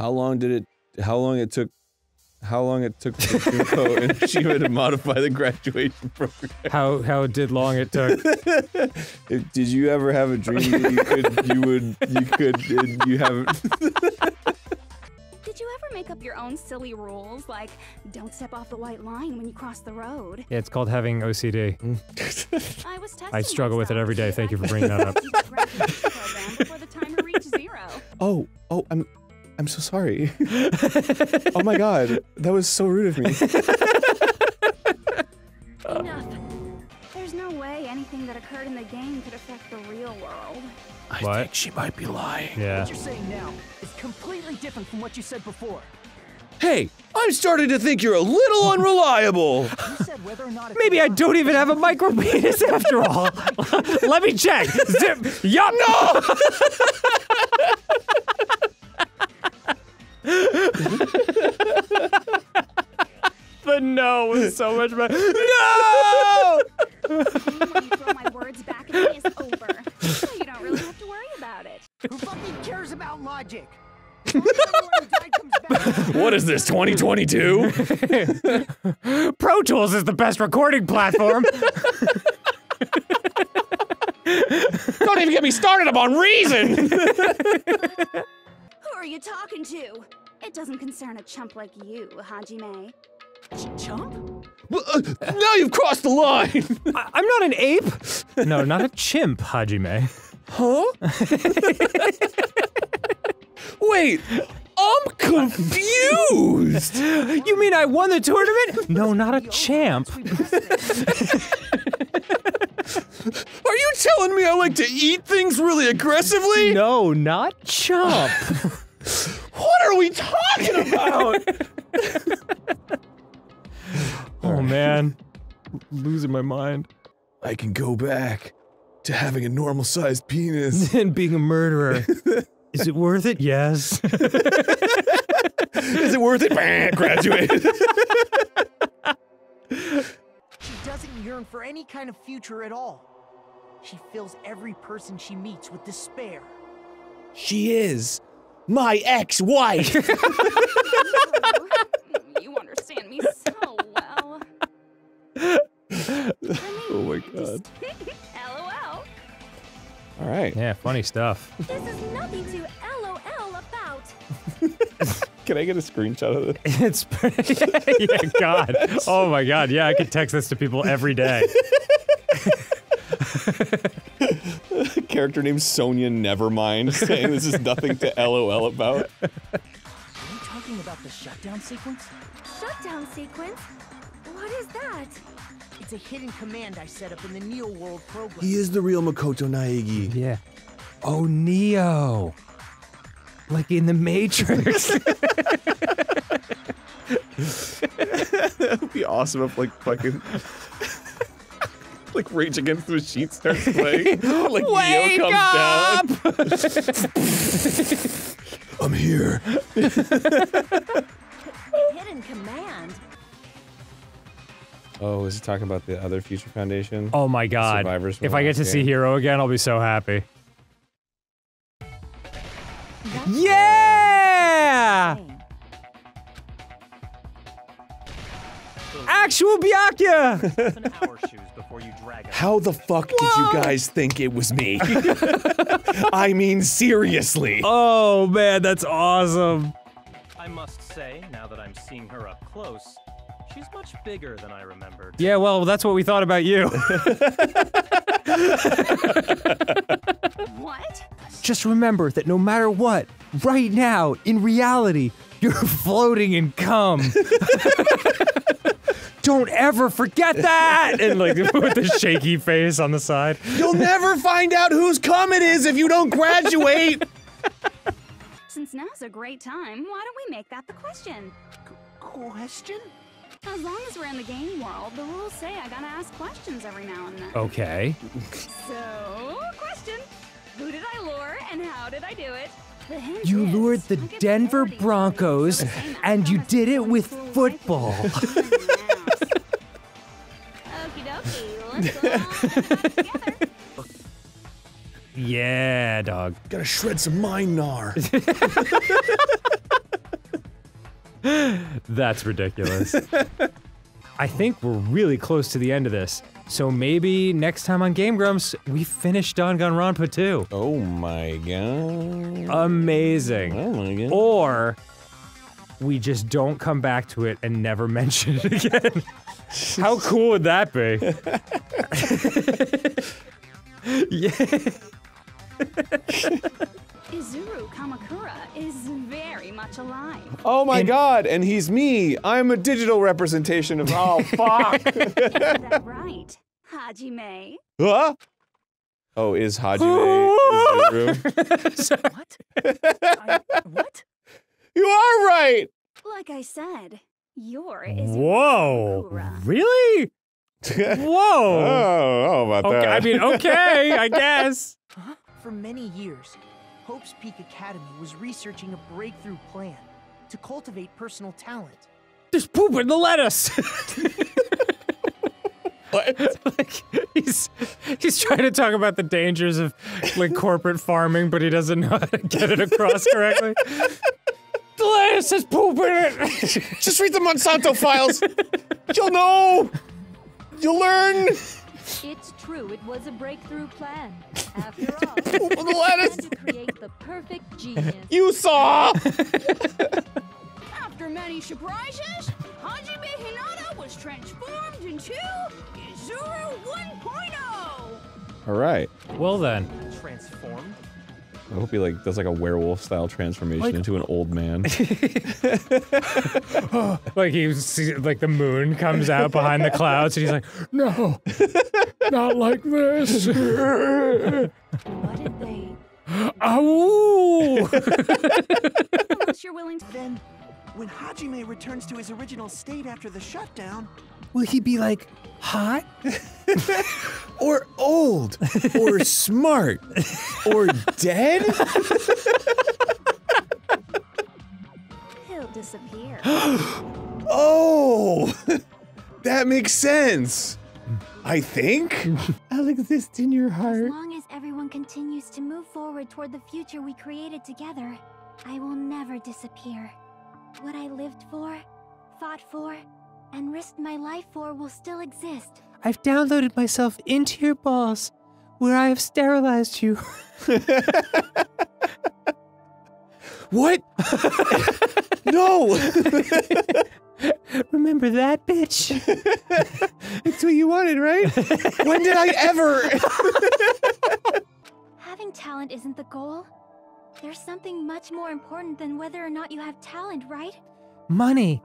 How long did it? How long it took? How long it took for Junko and Shima to modify the graduation program? How how did long it took? If- Did you ever have a dream that you could, you would, you could, and you haven't? Did you ever make up your own silly rules, like don't step off the white line when you cross the road? Yeah, it's called having OCD. I was testing I struggle with it every day. Thank you for bringing that up. the graduation program before the timer zero. Oh, oh, I'm, I'm so sorry. oh my god, that was so rude of me. Enough. There's no way anything that occurred in the game could affect the real world. I What? think she might be lying. Yeah. What you're saying now is completely different from what you said before. Hey, I'm starting to think you're a little unreliable. You said whether or not it's Maybe I don't even have a micro penis after all. Let me check. Zip. Yup. No. the no was so much better. No. when you throw my words back at me is over. So you don't really have to worry about it. Who fucking cares about logic? As long as everyone who died comes back. What is this, 2022? Pro Tools is the best recording platform. Don't even get me started upon reason. Who are you talking to? It doesn't concern a chump like you, Hajime. Chump? uh, now you've crossed the line. I- I'm not an ape. No, not a chimp, Hajime. Huh? Wait, I'm confused. You mean I won the tournament? No, not a champ. Are you telling me I like to eat things really aggressively? No, not chump. What are we talking about? Oh man, losing my mind. I can go back to having a normal sized penis. And being a murderer. Is it worth it? Yes. Is it worth it? Bah, Graduate. She doesn't yearn for any kind of future at all. She fills every person she meets with despair. she is my ex wife. you understand me so well. oh my god. LOL. All right. yeah, funny stuff. This is nothing to LOL about. Can I get a screenshot of this? It's pretty. yeah, God. Oh my God. Yeah, I could text this to people every day. Character named Sonia Nevermind saying this is nothing to LOL about. Are you talking about the shutdown sequence? Shutdown sequence? What is that? It's a hidden command I set up in the Neo World program. He is the real Makoto Naegi. Yeah. Oh, Neo. Like in the Matrix. That would be awesome if like fucking like Rage Against the Machine starts playing. like Wake Neo up! comes down. I'm here. Hidden command. Oh, is he talking about the other Future Foundation? oh my God. Survivors If I get last to see. Hero again, I'll be so happy. Yeah! Actual Byakuya! our shoes before you drag. How the fuck did you guys think it was me? I mean, seriously. Oh man, that's awesome. I must say, now that I'm seeing her up close, she's much bigger than I remembered. Yeah, well, that's what we thought about you. What? Just remember that no matter what, right now, in reality, you're floating in cum. Don't ever forget that! And like with the shaky face on the side. You'll never find out whose cum it is if you don't graduate. Since now's a great time, why don't we make that the question? Question? As long as we're in the game world, the rules say I gotta ask questions every now and then. Okay. So, question. Who did I lure and how did I do it? The hint You lured the Denver Broncos, and you did it with football. Okie dokie, let's go on that together. Yeah, dog. Gotta shred some mind gnar. That's ridiculous. I think we're really close to the end of this. So maybe next time on Game Grumps, we finish Danganronpa 2. Oh my god. Amazing. oh my god. Or we just don't come back to it and never mention it again. How cool would that be? yeah. Izuru Kamakura is very much alive. Oh my And- god, and he's me. I'm a digital representation of. Oh fuck. that right, Hajime? huh? Oh, is Hajime Izuru? What? I, what? You are right. Like I said, you're Izuru Whoa. Kamakura. Really? oh, Whoa. oh, about Okay, that. I mean, okay, I guess. For many years, Hope's Peak Academy was researching a breakthrough plan to cultivate personal talent. There's poop in the lettuce. What? like he's he's trying to talk about the dangers of like corporate farming, but he doesn't know how to get it across correctly. the lettuce has poop in it. Just read the Monsanto files. You'll know. You'll learn. It's true, it was a breakthrough plan. After all, Poop on the plan lettuce. to create the perfect genius. You saw. After many surprises, Hajime Hinata was transformed into Izuru 1.0. All right. well then, Transformed? I hope he like does like a werewolf style transformation Like- into an old man. like he sees like the moon comes out behind the clouds, and he's like, "No, not like this." What did they? Ow! Unless you're willing to. Then, when Hajime returns to his original state after the shutdown, Will he be like hot? or old. Or smart. Or dead. He'll disappear. Oh, that makes sense. I think. I'll exist in your heart. As long as everyone continues to move forward toward the future we created together, I will never disappear. What I lived for, fought for, and risked my life for will still exist. I've downloaded myself into your balls, where I have sterilized you. What? no. Remember that, bitch? It's what you wanted, right? when did I ever? Having talent isn't the goal. There's something much more important than whether or not you have talent, right? Money.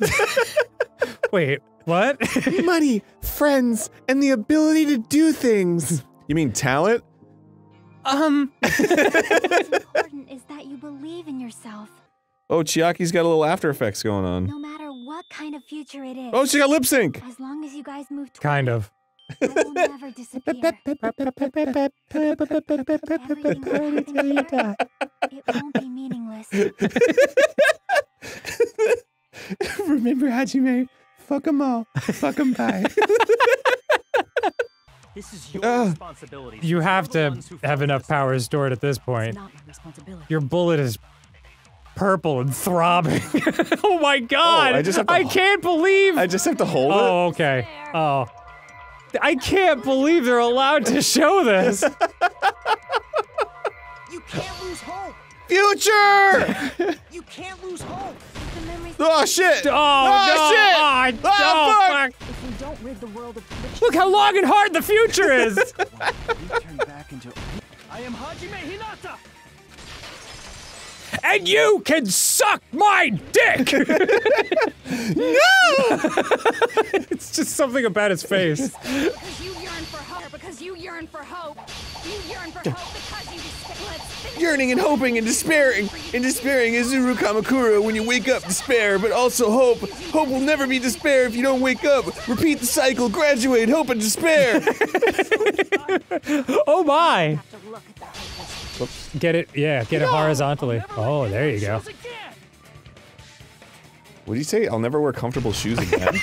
Wait, what? Money, friends, and the ability to do things. You mean talent? um, What's important is that you believe in yourself. Oh, Chiaki's got a little After Effects going on. No matter what kind of future it is. Oh, she got lip sync. As long as you guys move kind of. It, I will never disappear. It won't be meaningless. Remember Hajime? Fuck them all. Fuck them bye. This is your Ah. responsibility. You have to have enough power stored at this point. Not my responsibility. Your bullet is purple and throbbing. oh my god! I just have to I can't believe. I just have to hold it. oh, okay. Oh. I can't believe they're allowed to show this. You can't lose hope. Future! You can't lose hope. Oh, oh, oh shit! Oh, oh no. shit! Oh, no, fuck! fuck. If we don't rid the world of fiction, Look how long and hard the future is. we turn back into. I am Hajime Hinata! And you can suck my dick. no! it's just something about his face. Because you yearn for hope. Because you yearn for hope. You yearn for hope because you despair. Yearning and hoping and despairing. And despairing is Zuru Kamakura when you wake up despair, but also hope. Hope will never be despair if you don't wake up. Repeat the cycle, graduate, hope and despair. Oh my! Hopeless. Get it? Yeah, get it horizontally. Oh, there you go. what do you say? I'll never wear comfortable shoes again.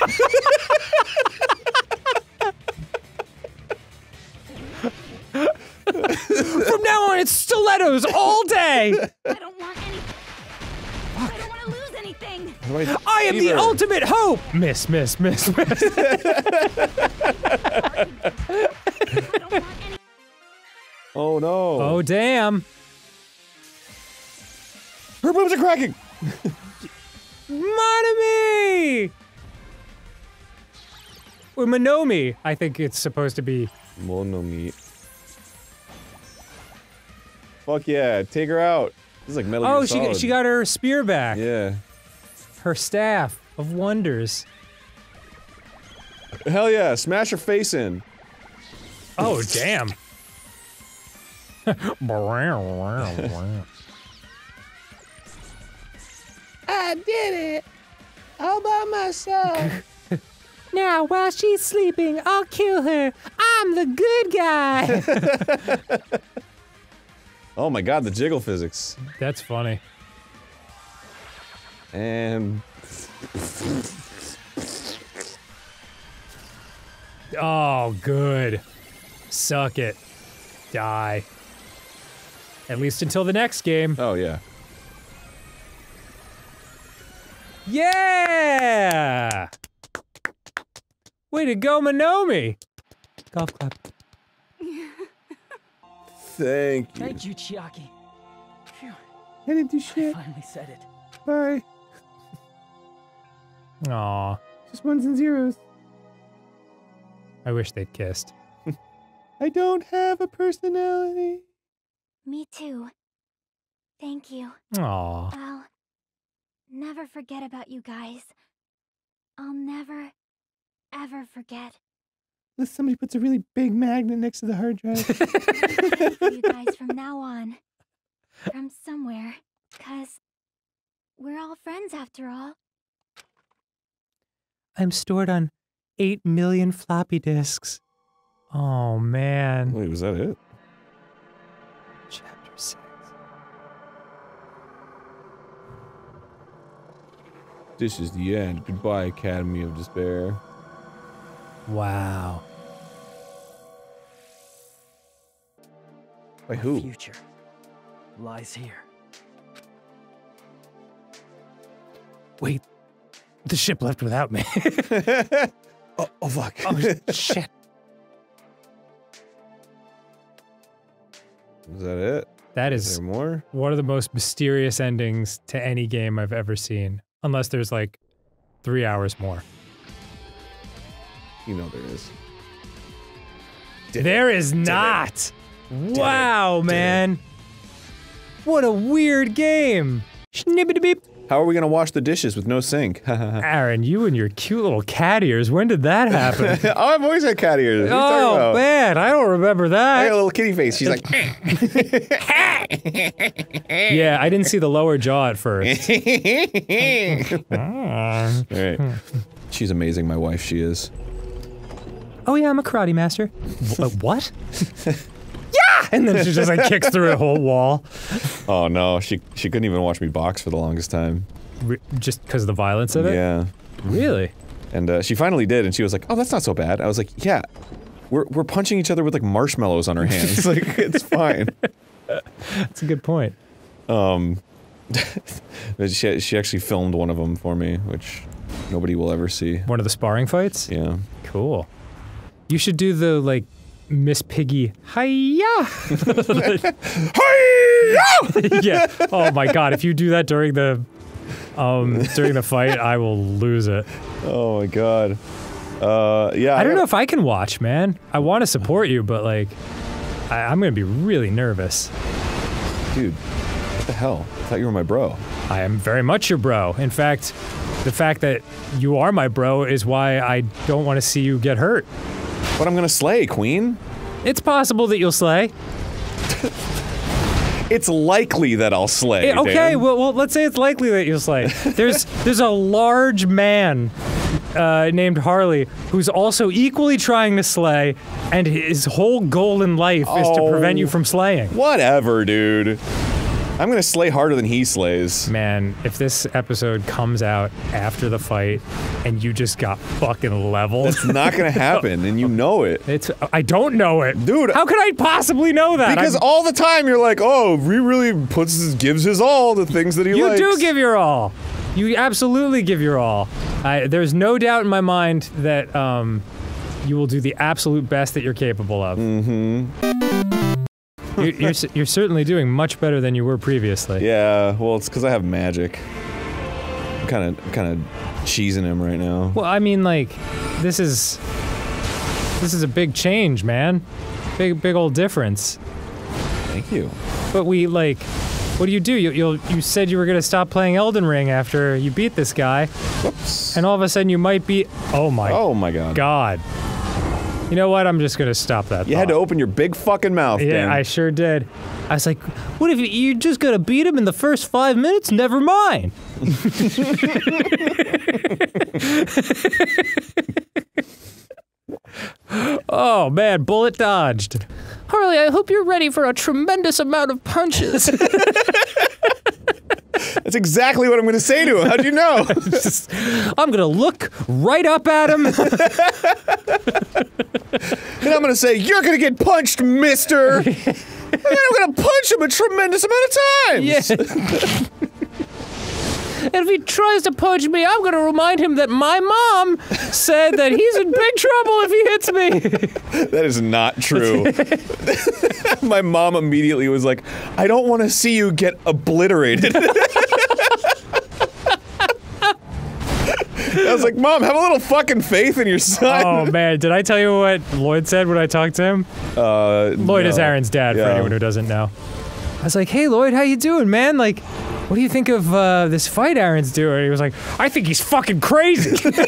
From now on, it's stilettos all day. I don't want any. I don't want to lose anything. anything. I am the ultimate hope! Miss, miss, miss, miss. Oh no. oh, damn. Her boobs are cracking. Monomi! Or Monomi, I think it's supposed to be. Monomi. Fuck yeah, take her out. This is like Metal Oh, Gear she, Solid. she got her spear back. Yeah. Her staff of wonders. Hell yeah, smash her face in. Oh, damn. I did it. All by myself. now, while she's sleeping, I'll kill her. I'm the good guy. oh my god, the jiggle physics. That's funny. And Oh, good. Suck it. Die. At least until the next game. oh yeah. Yeah! Way to go, Manomi! Golf clap. Thank you. Thank you, Chiaki. Phew, I didn't do shit. I shit. finally said it. Bye. Aw, Just ones and zeros. I wish they'd kissed. I don't have a personality. Me too. Thank you. Aw. I'll never forget about you guys. I'll never, ever forget. Unless somebody puts a really big magnet next to the hard drive. for you guys from now on. From somewhere. Cause we're all friends after all. I'm stored on 8 million floppy disks. Oh, man. Wait, was that it? This is the end. Goodbye, Academy of Despair. Wow. By who? Future lies here. Wait. The ship left without me. oh, oh, fuck. oh, shit. Is that it? That Is is more? one of the most mysterious endings to any game I've ever seen. Unless there's like three hours more. You know there is. Did it. There is not. Wow, man. What a weird game. Schnibbity beep. How are we gonna wash the dishes with no sink? oh, Aaron, you and your cute little cat ears. When did that happen? I've always had cat ears. What are you talking oh, man. I don't remember that. I got that. a little kitty face. She's like, Yeah, I didn't see the lower jaw at first. Ah. all right. She's amazing. My wife, she is. Oh yeah, I'm a karate master. Wh- what? Yeah! And then she just like kicks through a whole wall, Oh no, she she couldn't even watch me box for the longest time. Re- just because of the violence of it. Yeah. Really? And uh, she finally did, and she was like, "Oh, that's not so bad." I was like, "Yeah, we're we're punching each other with like marshmallows on our hands. like it's fine." That's a good point. Um, she she actually filmed one of them for me, which nobody will ever see. One of the sparring fights. Yeah. Cool. You should do the like Miss Piggy hiya. hiya! yeah. Oh my god, if you do that during the um during the fight, I will lose it. Oh my god. Uh, yeah. I don't got- know if I can watch, man. I want to support you, but like I, I'm gonna be really nervous. dude. What the hell? I thought you were my bro. I am very much your bro. In fact, the fact that you are my bro is why I don't want to see you get hurt. But I'm gonna slay, Queen. It's possible that you'll slay. It's likely that I'll slay. Eh, okay, well, well, let's say it's likely that you'll slay. There's there's a large man uh, named Harley who's also equally trying to slay, and his whole goal in life is to prevent you Oh. from slaying. Whatever, dude. I'm gonna slay harder than he slays. Man, if this episode comes out after the fight and you just got fucking leveled, It's not gonna happen, and you know it. it's I don't know it, Dude, How could I possibly know that? Because I'm- all the time you're like, oh, he really puts his, gives his all to things that he you likes. do give your all. You absolutely give your all. I, there's no doubt in my mind that um, you will do the absolute best that you're capable of. Mm-hmm. You're, you're, you're certainly doing much better than you were previously. Yeah, well, it's because I have magic. I'm kind of, kind of cheesing him right now. Well, I mean, like, this is this is a big change, man. Big, big old difference. Thank you. But we like, what do you do? You you'll, you said you were gonna stop playing Elden Ring after you beat this guy, Whoops. and all of a sudden you might be. Oh my Oh my god. god. You know what? I'm just gonna stop that. You had to open your big fucking mouth, Yeah, Dan. I sure did. I was like, what if you, you just gonna beat him in the first five minutes? Never mind. oh man, bullet dodged. Harley, I hope you're ready for a tremendous amount of punches. That's exactly what I'm going to say to him. How'd you know? I'm gonna look right up at him. and I'm going to say, "You're going to get punched, Mister." and then I'm going to punch him a tremendous amount of times. Yeah. and if he tries to punch me, I'm gonna remind him that my mom said that he's in big trouble if he hits me. That is not true. My mom immediately was like, "I don't want to see you get obliterated." I was like, "Mom, have a little fucking faith in your son." oh man, did I tell you what Lloyd said when I talked to him? Uh, Lloyd is. Aaron's dad, for anyone who doesn't know. I was like, "Hey Lloyd, how you doing, man? Like, what do you think of uh, this fight Aaron's doing?" He was like, "I think he's fucking crazy."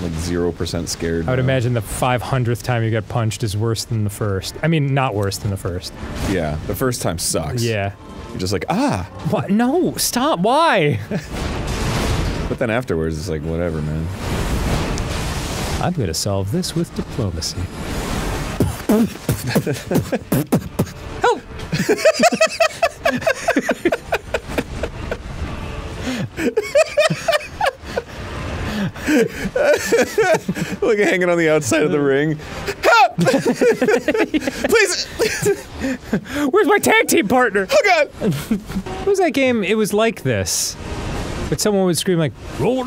Like zero percent scared. I would now. imagine the 500th time you get punched is worse than the first. I mean, not worse than the first. Yeah, the first time sucks. Yeah. You're just like, ah. What? No, stop. Why? But then afterwards, it's like, whatever, man. I'm gonna solve this with diplomacy. Like hanging on the outside of the ring. Help! Please! Where's my tag team partner? Oh god! What was that game? It was like this. But someone would scream like, on!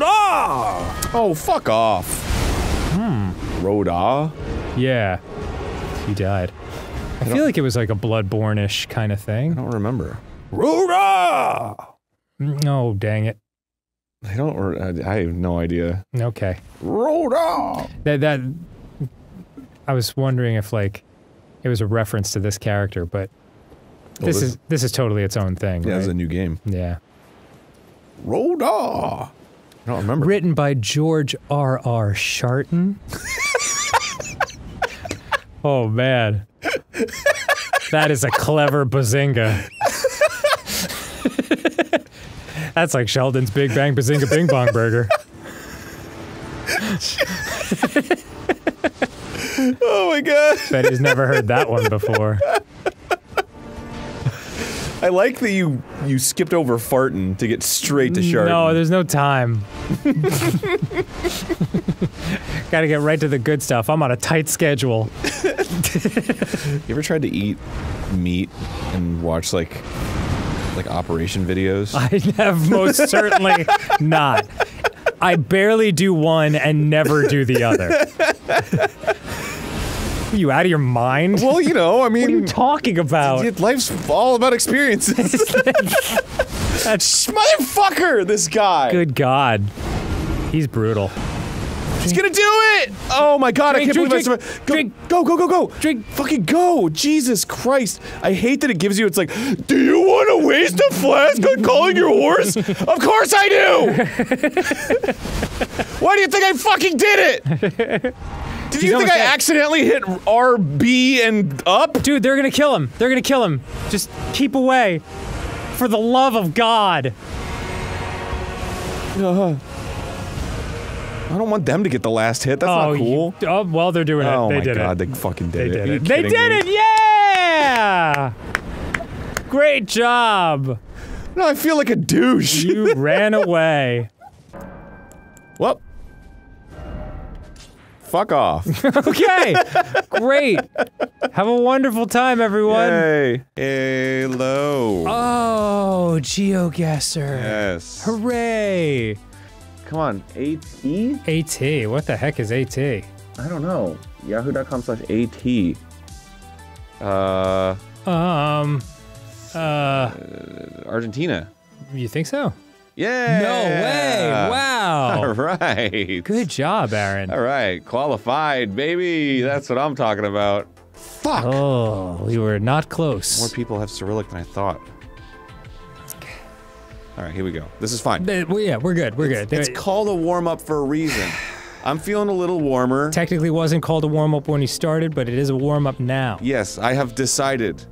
Oh, fuck off. Hmm. Roda? Yeah. He died. I, feel like it was like a Bloodborne-ish kind of thing. I don't remember. Roda! Mm, oh, dang it. I don't. Re- I I have no idea. Okay. Roda! That that I was wondering if like it was a reference to this character, but oh, this this- is this is totally its own thing. Yeah, right? it's a new game. yeah. Roda! I don't remember. Written by George R. R. Sharton. oh man. That is a clever bazinga. That's like Sheldon's Big Bang Bazinga Bing Bong Burger. oh my god! Bet he's never heard that one before. I like that you you skipped over farting to get straight to shark. No, there's no time. Gotta get right to the good stuff. I'm on a tight schedule. You ever tried to eat meat and watch like like operation videos? I have most certainly not. I barely do one and never do the other. Are you out of your mind? well, you know, I mean- what are you talking about? life's all about experiences. That's Motherfucker, this guy. good God. He's brutal. He's gonna do it! Oh my god, Drink, I can't drink, believe I survived. Go, drink. go, go, go, go! Drink. Fucking go! Jesus Christ! I hate that it gives you. It's like, do you want to waste a flask on calling your horse? of course I do. Why do you think I fucking did it? Did you think I dead. accidentally hit R, B, and up? Dude, they're gonna kill him. They're gonna kill him. Just keep away. For the love of God. Uh-huh. I don't want them to get the last hit. That's oh, not cool. You, oh, well, they're doing oh it. They my did god, it. they fucking They did it. did it. They did me? it. Yeah. Great job. No, I feel like a douche. You ran away. Well, fuck off. Okay. Great. Have a wonderful time, everyone. Hey. Hello. Oh, GeoGuessr. yes. Hooray! Come on. AT? AT. What the heck is AT? I don't know. Yahoo.com slash AT. Uh, Um, uh, Argentina. you think so? Yeah. No way! Wow! All right. Good job, Aaron. All right. Qualified, baby. That's what I'm talking about. Fuck. Oh, we were not close. More people have Cyrillic than I thought. All right, here we go. This is fine. Uh, well, yeah, we're good. We're good. It's There- called a warm up for a reason. I'm feeling a little warmer. technically wasn't called a warm up when he started, but it is a warm up now. Yes, I have decided.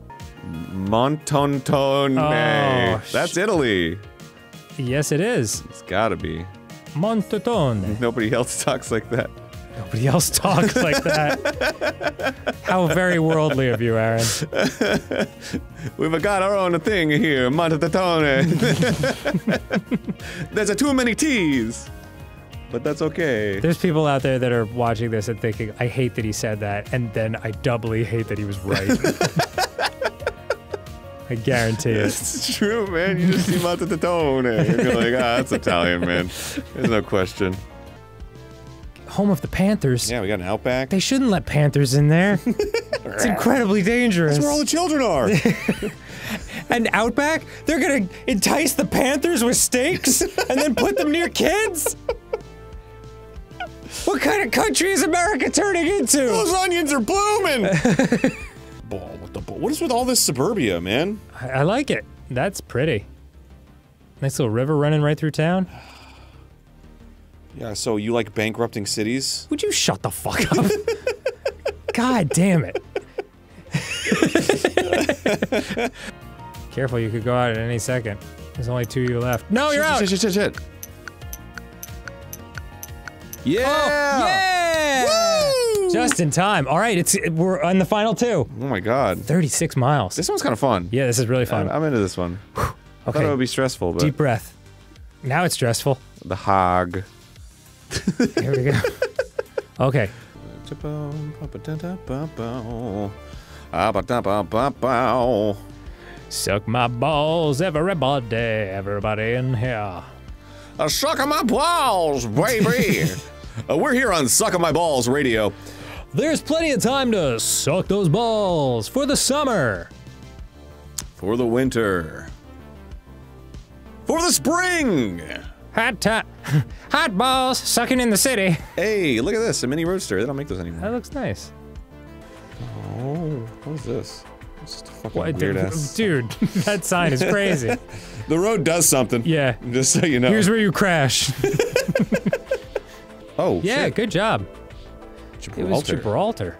Montontone. Oh, That's Italy. Yes, it is. It's gotta be. Montatone. Nobody else talks like that. Nobody else talks like that. How very worldly of you, Aaron. We've got our own thing here, Montontone. There's a too many T's. But that's okay. There's people out there that are watching this and thinking, I hate that he said that, and then I doubly hate that he was right. I guarantee it. It's true, man. You just see Montontone. You're like, ah, that's Italian, man. There's no question. Home of the Panthers. Yeah, we got an Outback. They shouldn't let Panthers in there. it's incredibly dangerous. That's where all the children are. and Outback, they're gonna entice the Panthers with steaks and then put them near kids? What kind of country is America turning into? Those onions are blooming. What the ball? What is with all this suburbia, man? I, I like it. That's pretty. Nice little river running right through town. Yeah, so you like bankrupting cities? Would you shut the fuck up? God damn it. Careful, you could go out at any second. There's only two of you left. No, you're out! Shit, shit, shit, shit. Yeah! Oh, yeah! Just in time. All right, it's we're on the final two. Oh my god. 36 miles. This one's kind of fun. Yeah, this is really fun. I'm into this one. I thought Okay. it would be stressful, but Deep breath. Now it's stressful. the hog. Here we go. okay. Suck my balls, everybody, everybody in here. Uh, suck my balls, baby. uh, we're here on Suck on My Balls Radio. There's plenty of time to suck those balls for the summer. For the winter. For the spring. Hot time. Hot balls sucking in the city. Hey, look at this, a mini roadster. They don't make those anymore. That looks nice. Oh, what is this? It's just a fucking What, weird ass. dude? That sign is crazy. The road does something. Yeah. Just so you know. Here's where you crash. Oh, Yeah, shit. good job. It was Gibraltar. Gibraltar.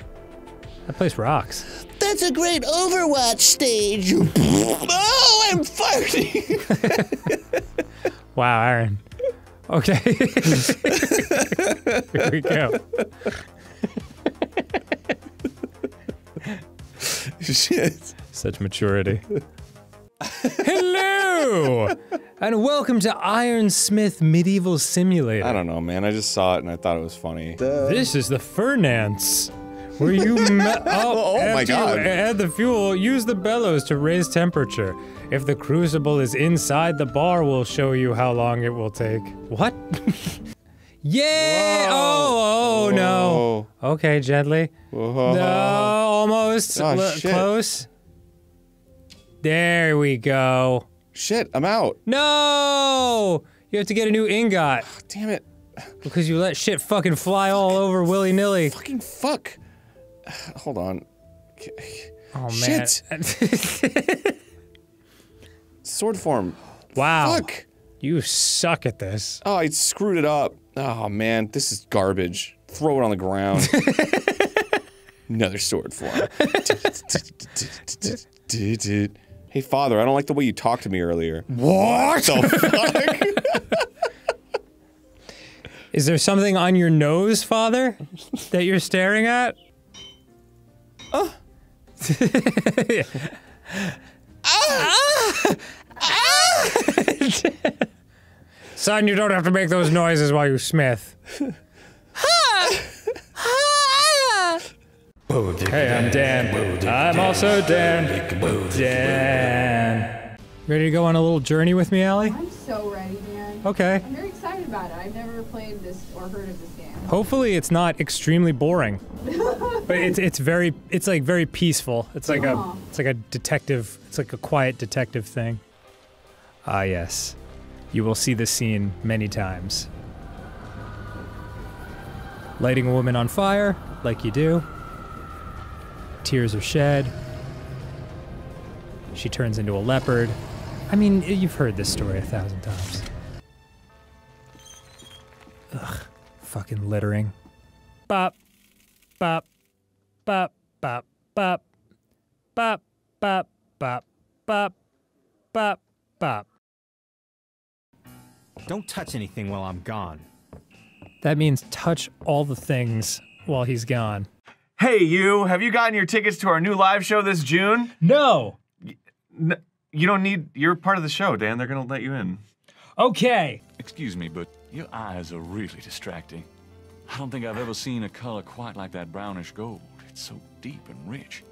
That place rocks. That's a great Overwatch stage. oh, I'm farting. Wow, Aaron. Okay. Here we go. Shit. Such maturity. Hello! and welcome to Ironsmith Medieval Simulator. I don't know, man. I just saw it and I thought it was funny. This is the Fernance, where you oh, Oh my God. add the fuel. Use the bellows to raise temperature. If the crucible is inside the bar, we'll show you how long it will take. What? yeah! Oh, oh no. Okay, gently. Whoa. No, almost Oh, L- shit. close. There we go. Shit, I'm out. No! You have to get a new ingot ah, Damn it. because you let shit fucking fly all over willy nilly. Fucking fuck. Hold on. Oh man. Shit. Sword form. wow. Fuck. You suck at this. Oh, I screwed it up. Oh man, this is garbage. Throw it on the ground. Another sword form. hey, father, I don't like the way you talked to me earlier. What the fuck? Is there something on your nose, father, that you're staring at? Oh. Son, you don't have to make those noises while you smith. Hey, I'm Dan. I'm also Dan. Dan. Ready to go on a little journey with me, Allie? I'm so ready, Dan. Okay. I'm very excited about it. I've never played this or heard of this game. Hopefully, it's not extremely boring. but it's it's very it's like very peaceful. It's like a it's like a detective. It's like a quiet detective thing. Ah, yes. You will see this scene many times. Lighting a woman on fire, like you do. Tears are shed. She turns into a leopard. I mean, you've heard this story a thousand times. Ugh, fucking littering. Bop, bop, bop, bop, bop, bop, bop, bop, bop, bop, bop. Don't touch anything while I'm gone. That means touch all the things while he's gone. Hey, you, have you gotten your tickets to our new live show this June? No. N- you don't need, you're part of the show, Dan. They're gonna let you in. Okay. Excuse me, but your eyes are really distracting. I don't think I've ever seen a color quite like that brownish gold. It's so deep and rich.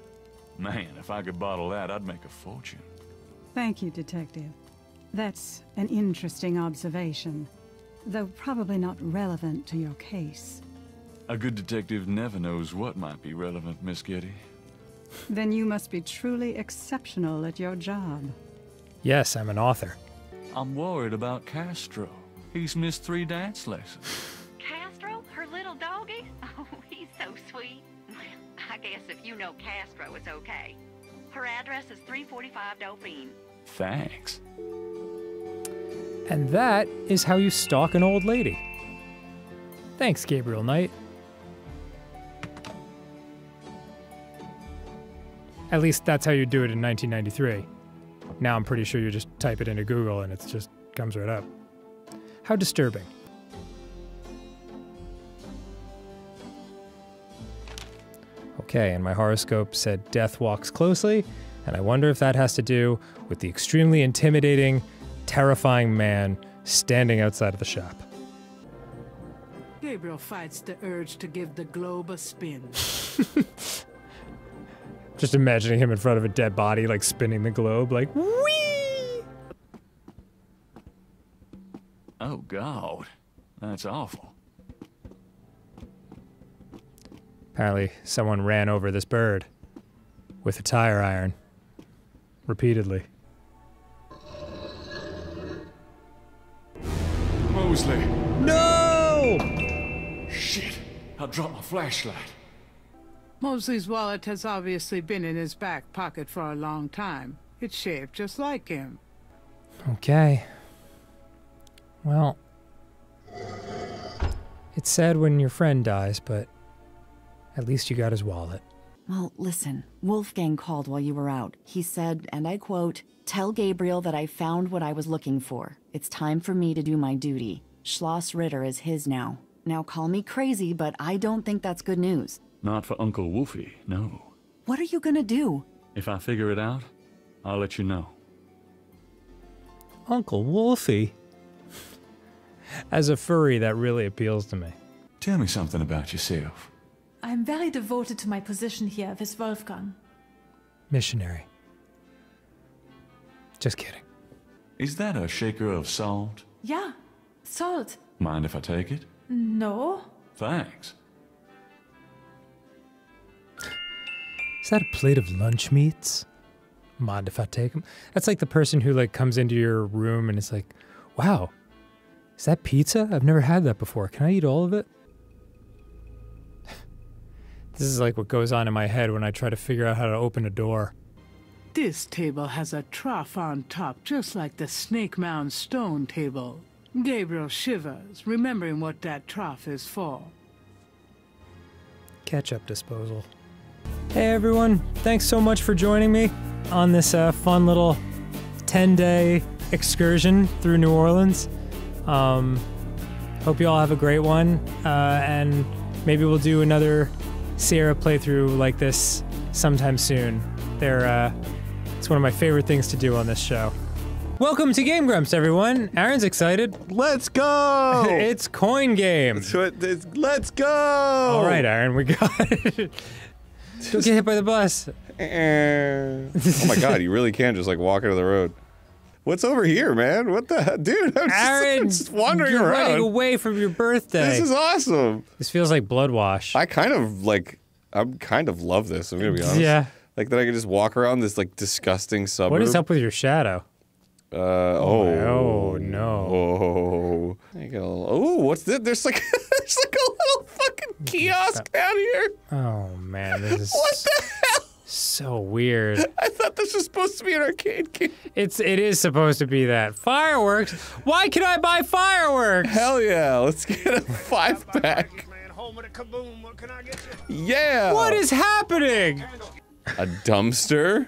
Man, if I could bottle that, I'd make a fortune. Thank you, Detective. That's an interesting observation, though probably not relevant to your case. A good detective never knows what might be relevant, Miss Gedde. Then you must be truly exceptional at your job. Yes, I'm an author. I'm worried about Castro. He's missed three dance lessons. Castro, her little doggy? Oh, he's so sweet. Well, I guess if you know Castro, it's okay. Her address is 345 Dauphine. Thanks. And that is how you stalk an old lady. Thanks, Gabriel Knight. At least that's how you do it in 1993. Now I'm pretty sure you just type it into Google and it just comes right up. How disturbing. Okay, and my horoscope said death walks closely, and I wonder if that has to do with the extremely intimidating, terrifying man standing outside of the shop. Gabriel fights the urge to give the globe a spin. Just imagining him in front of a dead body, like spinning the globe, like, whee! Oh, God. That's awful. Apparently, someone ran over this bird with a tire iron repeatedly. Mosely! No! Shit! I dropped my flashlight. Mosely's wallet has obviously been in his back pocket for a long time. It's shaped just like him. Okay. Well, it's sad when your friend dies, but at least you got his wallet. Well, listen, Wolfgang called while you were out. He said, and I quote, Tell Gabriel that I found what I was looking for. It's time for me to do my duty. Schloss Ritter is his now. Now call me crazy, but I don't think that's good news. Not for Uncle Wolfie, no. What are you gonna do? If I figure it out, I'll let you know. Uncle Wolfie? As a furry, that really appeals to me. Tell me something about yourself. I'm very devoted to my position here with Wolfgang. Missionary. Just kidding. Is that a shaker of salt? Yeah, salt. Mind if I take it? No. Thanks. Is that a plate of lunch meats? Mind if I take them? That's like the person who like comes into your room and is like, "Wow, is that pizza? I've never had that before. Can I eat all of it?" this is like what goes on in my head when I try to figure out how to open a door. This table has a trough on top, just like the Snake Mound stone table. Gabriel shivers, remembering what that trough is for. Ketchup disposal. Hey everyone, thanks so much for joining me on this uh, fun little 10 day excursion through New Orleans. Um, hope you all have a great one, uh, and maybe we'll do another Sierra playthrough like this sometime soon. They're, uh, it's one of my favorite things to do on this show. Welcome to Game Grumps, everyone. Aaron's excited. Let's go! it's coin game. It's- let's go! All right, Aaron, we got it. Don't get hit by the bus. oh my god, you really can just like walk into the road. What's over here, man? What the heck? Dude, I'm just, I'm just wandering you're around. running away from your birthday. This is awesome. This feels like Bloodwash. I kind of like, I'm kind of love this. I'm gonna be honest. Yeah. Like that, I can just walk around this like disgusting suburb. What is up with your shadow? Uh oh. Oh, no. Oh. I got a little- oh, what's this? There's like there's like a little fucking kiosk down here. Oh man, this is What the hell? so weird. I thought this was supposed to be an arcade game. It's it is supposed to be that fireworks. Why can I buy fireworks? Hell yeah! Let's get a five pack. Yeah. What is happening? a dumpster?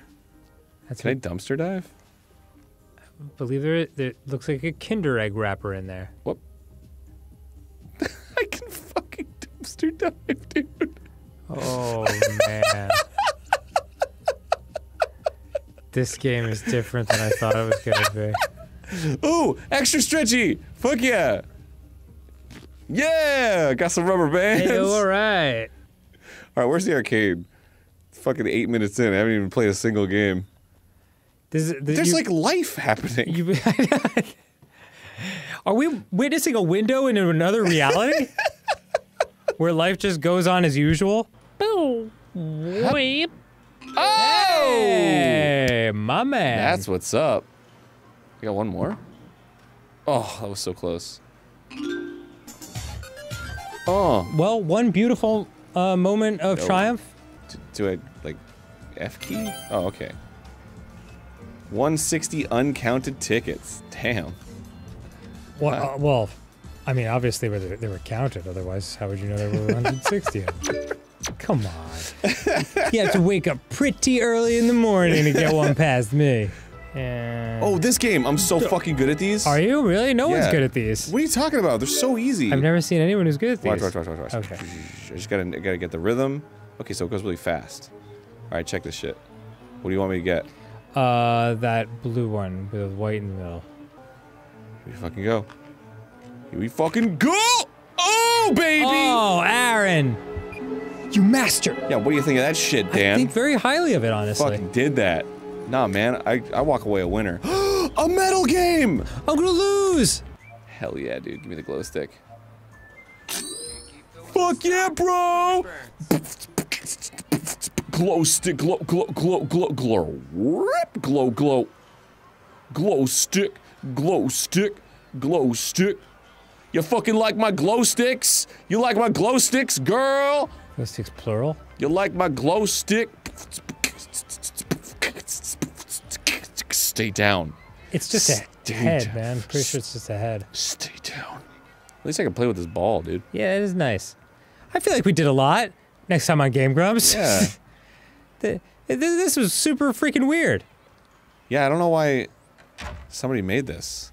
Can I dumpster dive? I believe there, there looks like a Kinder Egg wrapper in there. What? I can fucking dumpster dive, dude. Oh man. this game is different than I thought it was gonna be. Ooh, extra stretchy. Fuck yeah. Yeah, got some rubber bands. Hey, all right. All right, where's the arcade? It's fucking eight minutes in. I haven't even played a single game. This, this, There's you- like life happening. You, are we witnessing a window into another reality? Where life just goes on as usual? Boom. Weep. Oh! Hey, my man. That's what's up. I got one more. Oh, that was so close. Oh, well, one beautiful uh, moment of Oh. triumph. d- do I like F key? Oh, okay. 160 uncounted tickets. Damn. Well, uh, well, I mean, obviously they were, they were counted. Otherwise, how would you know there were 160 of them? Come on. You have to wake up pretty early in the morning to get one past me. And Oh, this game. I'm so fucking good at these. Are you really? No one's good at these. What are you talking about? They're so easy. I've never seen anyone who's good at Watch, these. watch, watch, watch, watch. Okay. I just gotta, gotta get the rhythm. Okay, so it goes really fast. All right, check this shit. What do you want me to get? Uh, that blue one with white in the middle. Here we fucking go. Here we fucking go! Oh, baby! Oh, Aaron! You master! Yeah, what do you think of that shit, Dan? I think very highly of it, honestly. fucking did that. Nah, man, I, I walk away a winner. a metal game! I'm gonna lose! Hell yeah, dude. Give me the glow stick. Fuck yeah, bro! Glow stick, glow, glow, glow, glow, glow, rip, glow, glow. Glow stick, glow stick, glow stick. You fucking like my glow sticks? You like my glow sticks, girl? Glow sticks plural? You like my glow stick? Stay down. It's just a Stay head, down. man. Pretty sure it's just a head. Stay down. At least I can play with this ball, dude. Yeah, it is nice. I feel like we did a lot. Next time on Game Grumps. Yeah. Th- th- this was super freaking weird. Yeah, I don't know why somebody made this.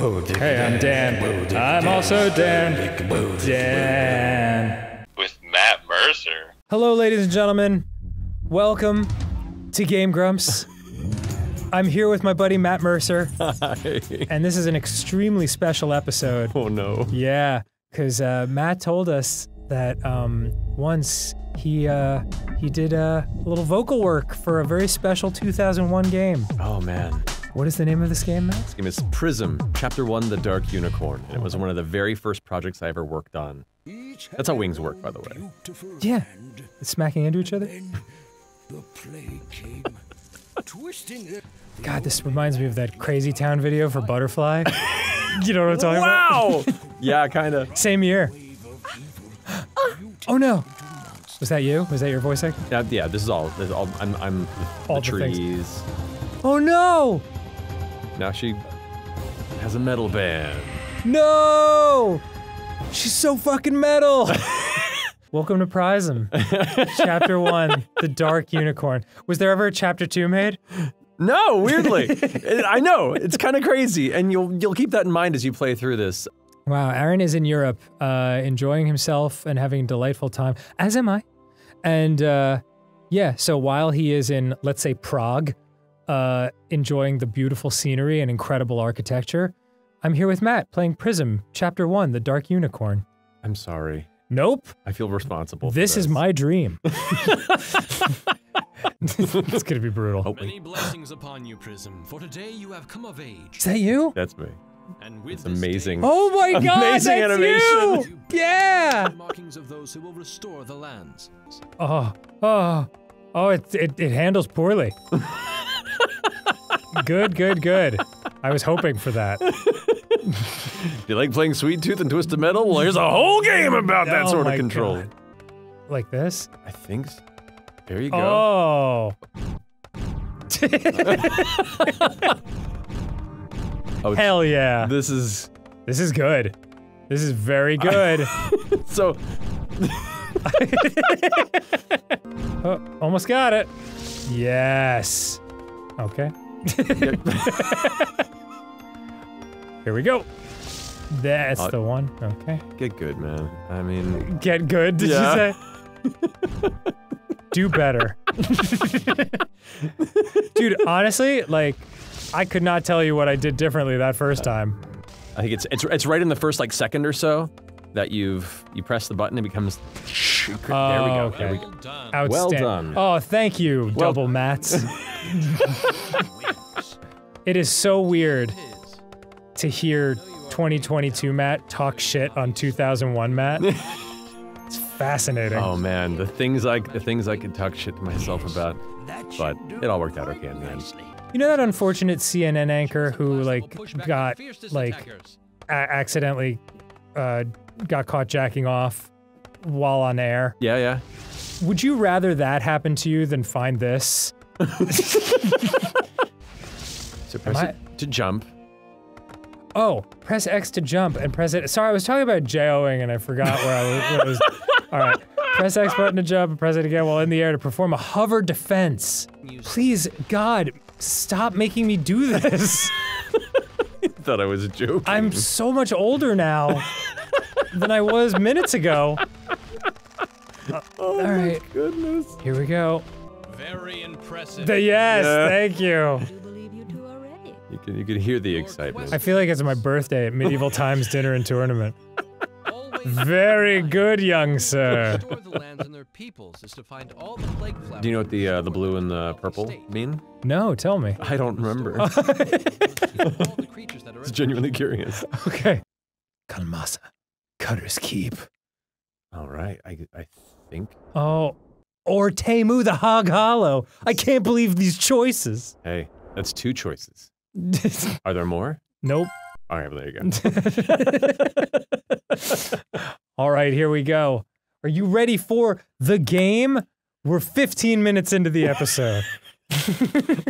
Hey, I'm Dan. I'm also Dan. Dan. with Matt Mercer. Hello, ladies and gentlemen. Welcome to Game Grumps. I'm here with my buddy Matt Mercer. Hi. And this is an extremely special episode. Oh no. Yeah, because uh, Matt told us that um, once he uh, he did uh, a little vocal work for a very special 2001 game. Oh man. What is the name of this game, Matt? This game is Prism, Chapter 1 The Dark Unicorn, and it was one of the very first projects I ever worked on. That's how wings work, by the way. Yeah, It's smacking into each other. God, this reminds me of that Crazy Town video for Butterfly. you know what I'm talking Wow! about? Wow! yeah, kind of. Same year. oh no! Was that you? Was that your voice acting? Yeah, yeah, this is all. This is all I'm, I'm the, All the the things. trees. Oh no! Now she has a metal band. No! She's so fucking metal. Welcome to Prism, Chapter One: The Dark Unicorn. Was there ever a Chapter Two made? No, weirdly. I know it's kind of crazy, and you'll you'll keep that in mind as you play through this. Wow, Aaron is in Europe, uh, enjoying himself and having a delightful time, as am I. And uh, yeah, so while he is in, let's say, Prague, uh, enjoying the beautiful scenery and incredible architecture, I'm here with Matt playing Prism, Chapter One: The Dark Unicorn. I'm sorry. Nope. I feel responsible. for This is my dream. it's gonna be brutal. Many blessings upon you, Prism, for today you have come of age. Is that you? That's me. And with It's this amazing. Oh my god, Amazing that's animation. you! Yeah! markings of those who will restore the lands. Oh, oh, oh! It it, it handles poorly. good, good, good. I was hoping for that. Do you like playing Sweet Tooth and Twisted Metal? Well, there's a whole game about that Oh sort of control. God. Like this? I think. So. There you go. Oh. Oh, Hell yeah. This is this is good. This is very good. so oh, almost got it. Yes. Okay. Here we go. That's Uh, the one. Okay. Get good, man. I mean, Get good, did Yeah. you say? Do better. Dude, honestly, like, I could not tell you what I did differently that first time. I think it's it's it's right in the first like second or so that you've you press the button, it becomes. there we go. okay. There we go. Outstanding. Well done. Oh, thank you, Well- double mats. it is so weird to hear 2022 Matt talk shit on 2001 Matt. it's fascinating. Oh man, the things I the things I could talk shit to myself about, but it all worked out okay in the end. You know that unfortunate CNN anchor who like got like a- accidentally uh, got caught jacking off while on air? Yeah, yeah. Would you rather that happen to you than find this? So press I- it to jump. Oh, press X to jump and press it. Sorry, I was talking about JOing and I forgot where I was. Where I was. All right, press X button to jump and press it again while in the air to perform a hover defense. Please, God, stop making me do this. Thought I was joking. I'm so much older now than I was minutes ago. Uh, all right, goodness. here we go. Very impressive. The yes, Yeah. thank you. You can you can hear the excitement. I feel like it's my birthday at Medieval Times Dinner and Tournament. Very good, young sir. Restore the lands and their peoples is to find all the plague flowers. Do you know what the uh, the blue and the purple mean? No, tell me. I don't remember. it's genuinely curious. Okay. Kalmasa, Cutter's Keep. All right, I I think. Oh, or Temu the Hog Hollow. I can't believe these choices. Hey, that's two choices. Are there more? Nope. All right, well, there you go. All right, here we go. Are you ready for the game? We're 15 minutes into the episode.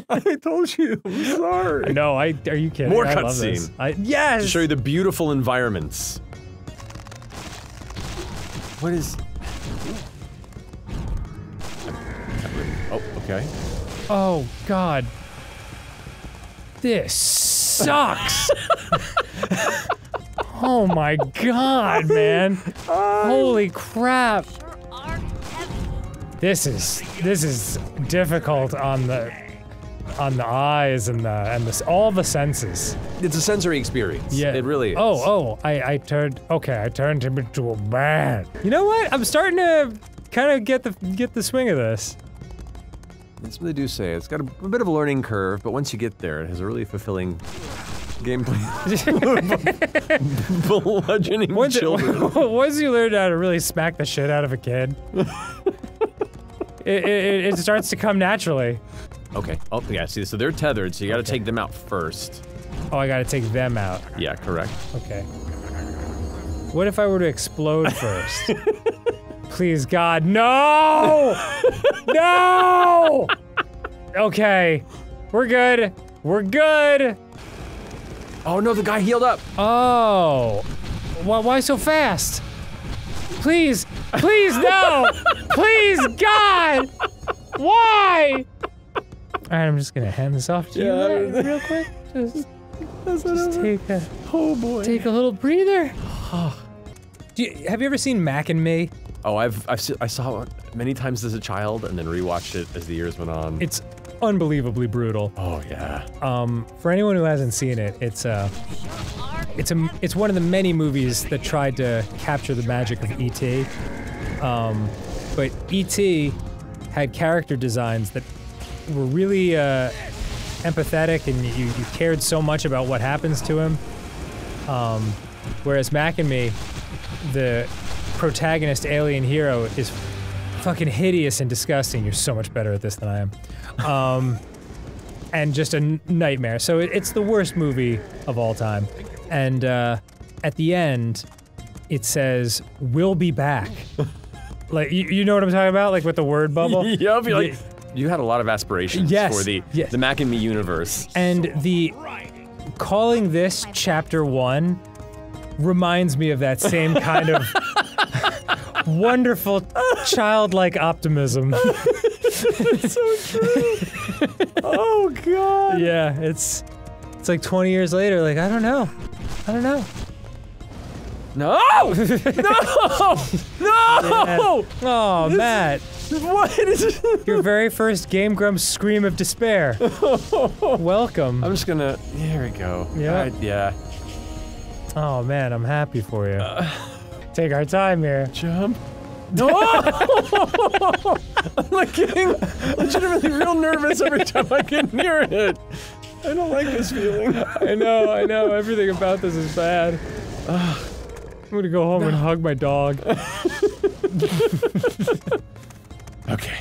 I told you. I'm sorry. no, I are you kidding? More cutscene. I yes. To show you the beautiful environments. What is? Oh, okay. Oh God. This sucks. oh my God, man. Holy crap. This is this is difficult on the on the eyes and the and the all the senses. It's a sensory experience. Yeah, it really is. Oh, oh, I I turned okay. I turned him into a man. You know what? I'm starting to kind of get the get the swing of this. That's what they do say. It's got a, a bit of a learning curve, but once you get there, it has a really fulfilling gameplay. Bludgeoning Once, children. once you learn how to really smack the shit out of a kid, it, it, it starts to come naturally. Okay. Oh, yeah. See, so they're tethered, so you got to take them out first. Oh, I gotta take them out. Yeah, correct. Okay. What if I were to explode first? Please, God, no! no! Okay, we're good. We're good. Oh no, the guy healed up. Oh, why, why so fast? Please, please, no! please, God! Why? All right, I'm just gonna hand this off to you Yeah, real- real quick. Just, just take a oh boy, take a little breather. You, have you ever seen Mac and Me? Oh, I've, I've I saw it many times as a child, and then rewatched it as the years went on. It's unbelievably brutal. Oh yeah. Um, for anyone who hasn't seen it, it's uh, it's a it's one of the many movies that tried to capture the magic of ET. Um, but ET had character designs that were really uh, empathetic and you, you cared so much about what happens to him. Um, whereas Mac and Me, the protagonist alien hero, is fucking hideous and disgusting. You're so much better at this than I am. Um, and just a nightmare. So it, it's the worst movie of all time. And uh, at the end, it says, "We'll be back." like you, you know what I'm talking about, like with the word bubble. yup, you're like, you had a lot of aspirations Yes, for the the Mac and Me universe. And the calling this chapter one reminds me of that same kind of wonderful childlike optimism. it's so true. oh god. Yeah, it's it's like 20 years later. Like I don't know, I don't know. No! no! No! Oh, This- Matt. What is Your very first Game Grumps scream of despair. Welcome. I'm just gonna. Here we go. Yeah. I- yeah. Oh man, I'm happy for you. Uh, Take our time here. Jump. No! I'm like getting legitimately real nervous every time I get near it. I don't like this feeling. I know, I know. Everything about this is bad. I'm gonna go home and hug my dog. okay.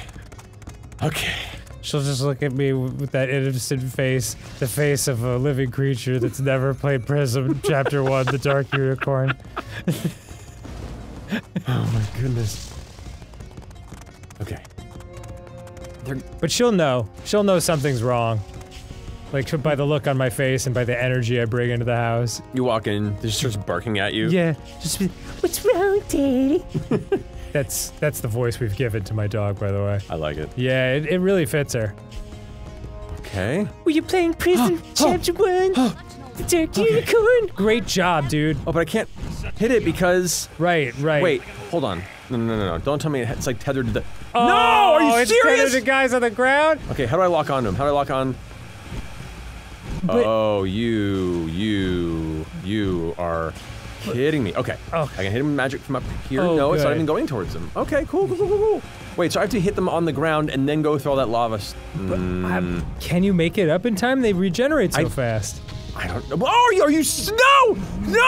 Okay. She'll just look at me with that innocent face, the face of a living creature that's never played Prism Chapter 1, The Dark Unicorn. Oh my goodness. Okay. But she'll know. She'll know something's wrong. Like by the look on my face and by the energy I bring into the house. You walk in, she starts barking at you. Yeah, just be, what's wrong, Daddy? that's that's the voice we've given to my dog, by the way. I like it. Yeah, it, it really fits her. Okay. Were you playing Prism Chapter 1? The Dark Unicorn? Great job, dude. Oh, but I can't hit it because. Right, right. Wait, hold on. No, no, no, no. Don't tell me it's like tethered to the. Oh, no! Are you it's serious? tethered to guys on the ground? Okay, how do I lock onto him? How do I lock on? But- oh, you, you, you are kidding me. Okay. Oh. I can hit him magic from up here. Oh, no, it's not even going towards him. Okay, cool, cool, cool, cool, cool. Wait, so I have to hit them on the ground and then go through all that lava. s- Mm, Can you make it up in time? They regenerate so I- fast. I don't know. Oh, are you? Are you? s- No! No!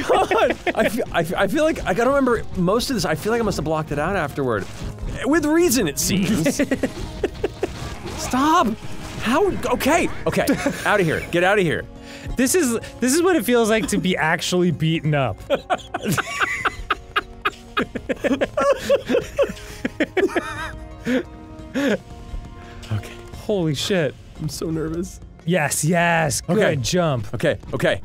God, I feel, I, feel, I feel like I gotta remember most of this. I feel like I must have blocked it out afterward, with reason it seems. Stop! How? Okay, okay, out of here. Get out of here. This is this is what it feels like to be actually beaten up. Okay. Holy shit. I'm so nervous. Yes, yes. Good Okay. jump. Okay, okay.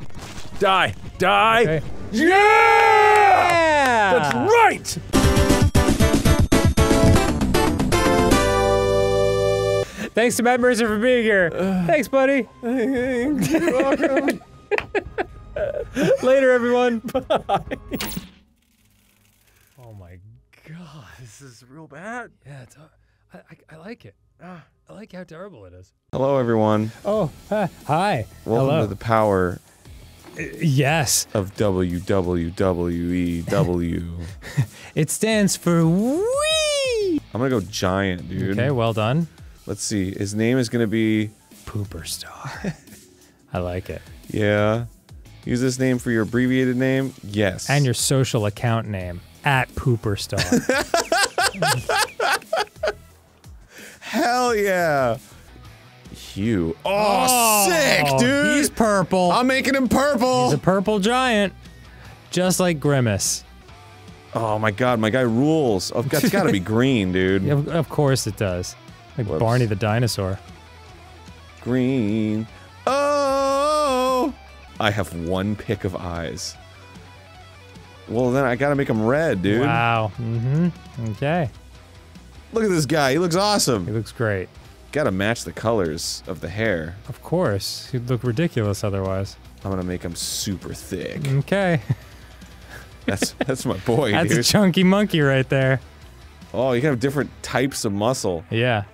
Die, die. Okay. Yeah! That's right. Thanks to Matt Mercer for being here. Thanks, buddy. You're welcome. Later, everyone. Bye. Oh my god, this is real bad. Yeah, it's, uh, I, I, I like it. I like how terrible it is. Hello, everyone. Oh, hi. hi. Welcome Hello. to the power uh, yes. of WWWEW. It stands for Wee. I'm gonna go giant, dude. Okay, well done. Let's see. His name is gonna be Pooper Star. I like it. Yeah. Use this name for your abbreviated name? Yes. And your social account name at Pooper Star. Hell yeah. Hugh. Oh, sick, dude. He's purple. I'm making him purple. He's a purple giant, just like Grimace. oh my god, my guy rules. Oh, that's gotta be green, dude. Of, of course it does. Like Whoops. Barney the dinosaur. Green. Oh! I have one pick of eyes. Well, then I gotta make him red, dude. Wow. Mm-hmm. Okay. Look at this guy. He looks awesome. He looks great. Gotta match the colors of the hair. Of course. He'd look ridiculous otherwise. I'm gonna make him super thick. Okay. That's that's my boy, That's a chunky monkey right there. oh, you can have different types of muscle. Yeah.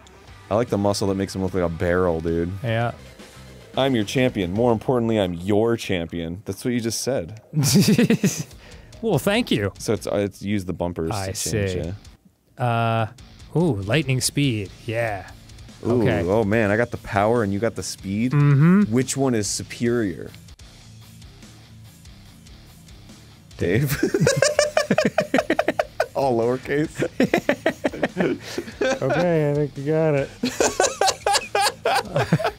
I like the muscle that makes him look like a barrel, dude. Yeah. I'm your champion. More importantly, I'm your champion. That's what you just said. well, thank you. So it's it's use the bumpers. I to change, see. yeah. Uh, ooh, lightning speed. Yeah. Ooh, Okay. Oh man, I got the power and you got the speed. Mhm. Which one is superior? Dave. All lowercase. okay, I think you got it.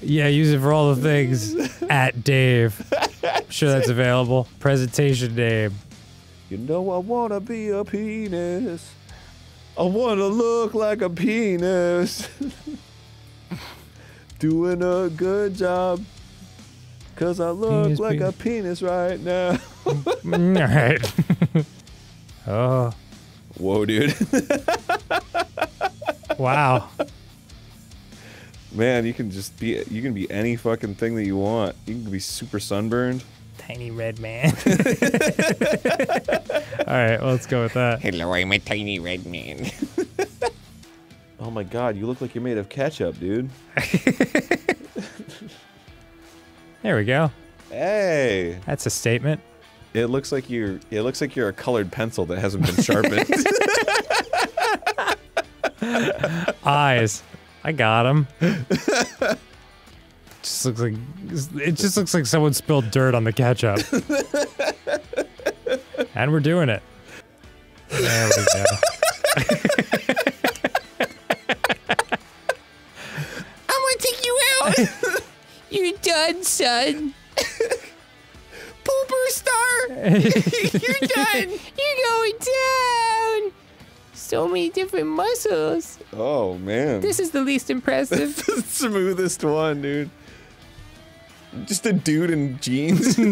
yeah, use it for all the things. At Dave. I'm Sure, that's available. Presentation name. You know I wanna be a penis. I wanna look like a penis. Doing a good job. Cause I look Penis, like penis. a penis right now. Mm, all right. oh, Whoa, dude. wow. Man, you can just be you can be any fucking thing that you want. You can be super sunburned. Tiny red man. all right, well, let's go with that. Hello, I'm a tiny red man. oh my god, you look like you're made of ketchup, dude. There we go. Hey. That's a statement. It looks like you're it looks like you're a colored pencil that hasn't been sharpened. Eyes. I got him. Just looks like it just looks like someone spilled dirt on the ketchup. and we're doing it. There we go. I'm gonna take you out. You're done, son. Pooper star. You're done. You're going down. So many different muscles. oh man. This is the least impressive. the smoothest one, dude. Just a dude in jeans. I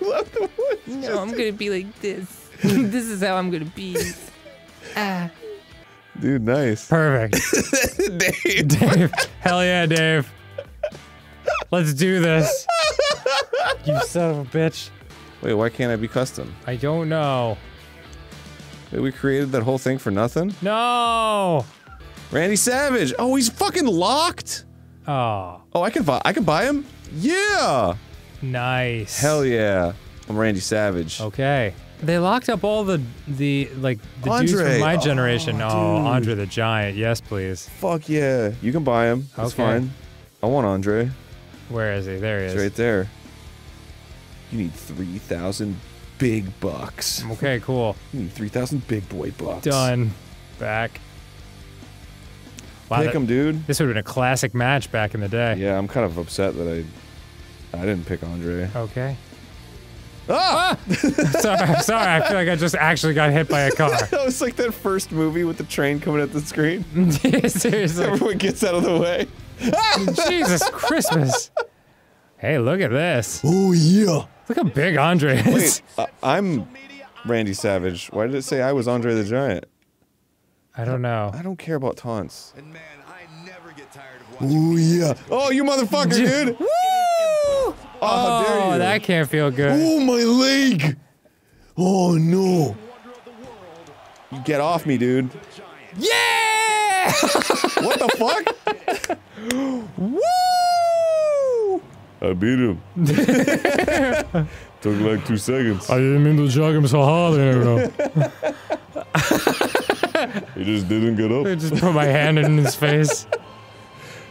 love the one. No, I'm gonna be like this. this is how I'm gonna be. Ah. Dude, nice. Perfect. Dave. Dave. Hell yeah, Dave. Let's do this. You son of a bitch. Wait, why can't I be custom? I don't know. Wait, we created that whole thing for nothing? No. Randy Savage. Oh, he's fucking locked. Oh. Oh, I can buy. I can buy him. Yeah. Nice. Hell yeah. I'm Randy Savage. Okay. They locked up all the the like the dudes from my Oh, generation. Oh, dude. Andre the Giant. Yes, please. Fuck yeah. You can buy him. That's Okay. fine. I want Andre. Where is he? There he is. right there. You need 3,000 big bucks. Okay, cool. You need 3,000 big boy bucks. Done. Back. Pick that- him, dude. This would have been a classic match back in the day. Yeah, I'm kind of upset that I I didn't pick Andre. Okay. Ah! sorry, sorry. I feel like I just actually got hit by a car. that was like that first movie with the train coming at the screen. Seriously. Everyone gets out of the way. Jesus Christmas. Hey, look at this. Oh yeah. Look how big Andre is. Wait, uh, I'm Randy Savage. Why did it say I was Andre the Giant? I don't know. I don't care about taunts. Oh yeah. Oh, you motherfucker, dude. Woo! Oh, how dare Oh, you. that can't feel good. Oh, my leg. Oh no. You get off me, dude. Yeah! what the fuck? Woo! I beat him. Took like two seconds. I didn't mean to jog him so hard, you know. He just didn't get up. I just put my hand in his face.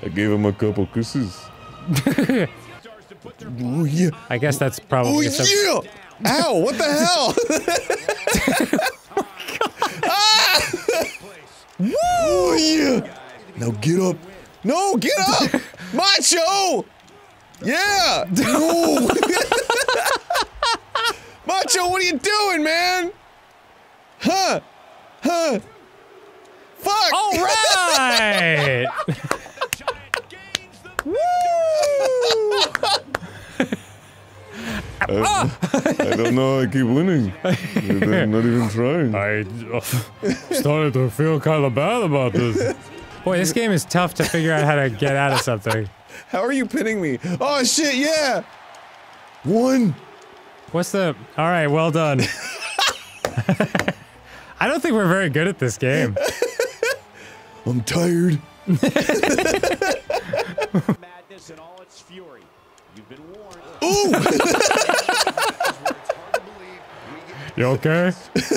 I gave him a couple kisses. oh yeah. I guess that's probably Oh some- yeah! Ow! What the hell? ah! Woo! Oh yeah! Now get up. No, get up! Macho! Yeah! No! Macho, what are you doing, man? Huh? Huh? Fuck! All right! I, I don't know. I keep winning. I'm not even trying. I uh, started to feel kind of bad about this. Boy, this game is tough to figure out how to get out of something. How are you pinning me? Oh shit! Yeah. One. What's the? All right, well done. I don't think we're very good at this game. I'm tired. Madness in all its fury. You've been warned. Ooh! You okay?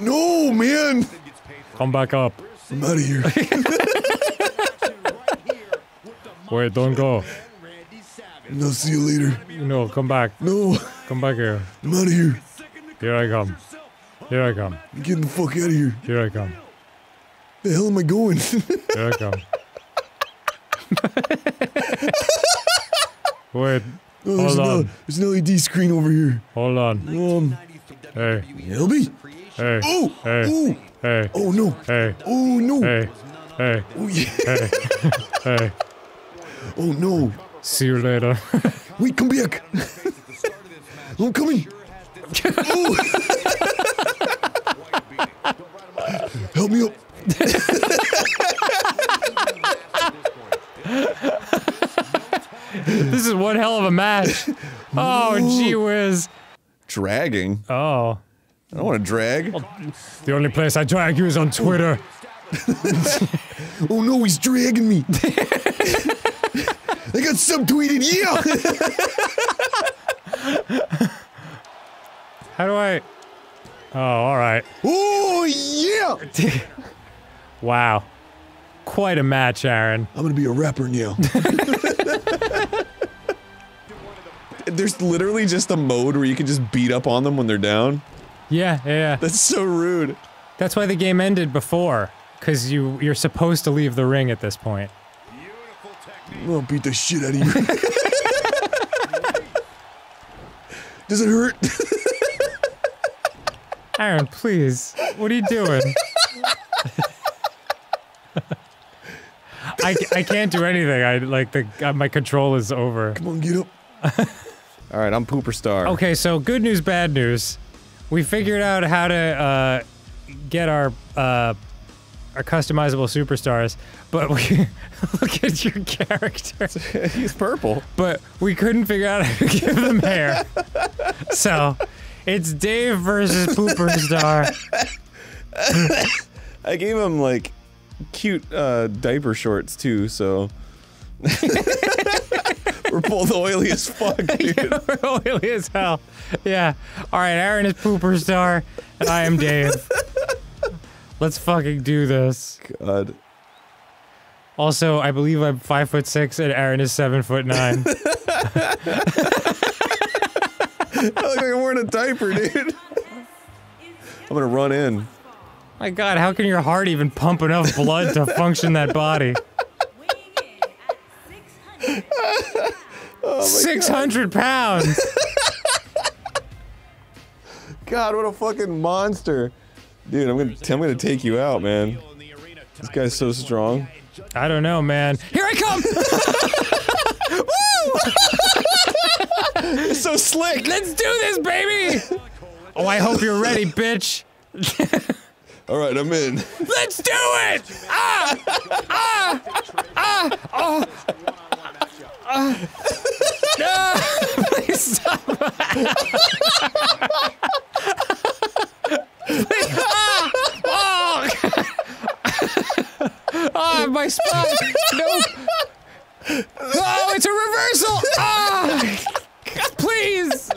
No, man. Come back up. I'm out of here. Wait, don't go. No, see you later. No, come back. No. Come back here. I'm out of here. Here I come. Here I come. I'm the fuck out of here. Here I come. The hell am I going? Here I come. Wait. Oh, there's, Hold an, on. there's an LED screen over here. Hold on. Um, Hey. LB? Hey. Oh, Hey. oh, Hey. oh no. Hey. Oh no. Hey. Hey. Oh yeah. Hey. hey. Oh no. See you later. Wait, come back. I'm coming. Oh. Help me up. this is one hell of a match. Oh, gee whiz. Dragging? Oh. I don't want to drag. The only place I drag you is on Twitter. oh no, he's dragging me. I got subtweeted. Yeah. How do I? Oh, all right. Oh yeah. Wow. Quite a match, Aaron. I'm gonna be a rapper now. There's literally just a mode where you can just beat up on them when they're down. Yeah, yeah, yeah. That's so rude. That's why the game ended before, because you you're supposed to leave the ring at this point. I'm gonna beat the shit out of you. Does it hurt? Aaron, please. What are you doing? I, I can't do anything. I like the uh, my control is over. Come on, get up. All right, I'm Pooper Star. Okay, so good news, bad news. We figured out how to uh, get our uh, our customizable superstars, but we look at your character. He's purple. But we couldn't figure out how to give them hair. so it's Dave versus Pooper Star. I gave him like cute uh, diaper shorts too, so we're both oily as fuck, dude. We're oily as hell. Yeah. All right, Aaron is Pooper Star, and I am Dave. Let's fucking do this. God. Also, I believe I'm five foot six and Aaron is seven foot nine. I look like I'm wearing a diaper, dude. I'm gonna run in. My God, how can your heart even pump enough blood to function that body? Oh Six hundred pounds. God, what a fucking monster, dude! I'm gonna, I'm gonna take you out, man. This guy's so strong. I don't know, man. Here I come! Woo! so slick. Let's do this, baby! Oh, I hope you're ready, bitch. All right, I'm in. Let's do it! Ah! Ah! Ah! Oh! Ah! No! Please stop! Please. Ah! Oh! Ah, my spine! Nope! Oh, it's a reversal! Ah! Please!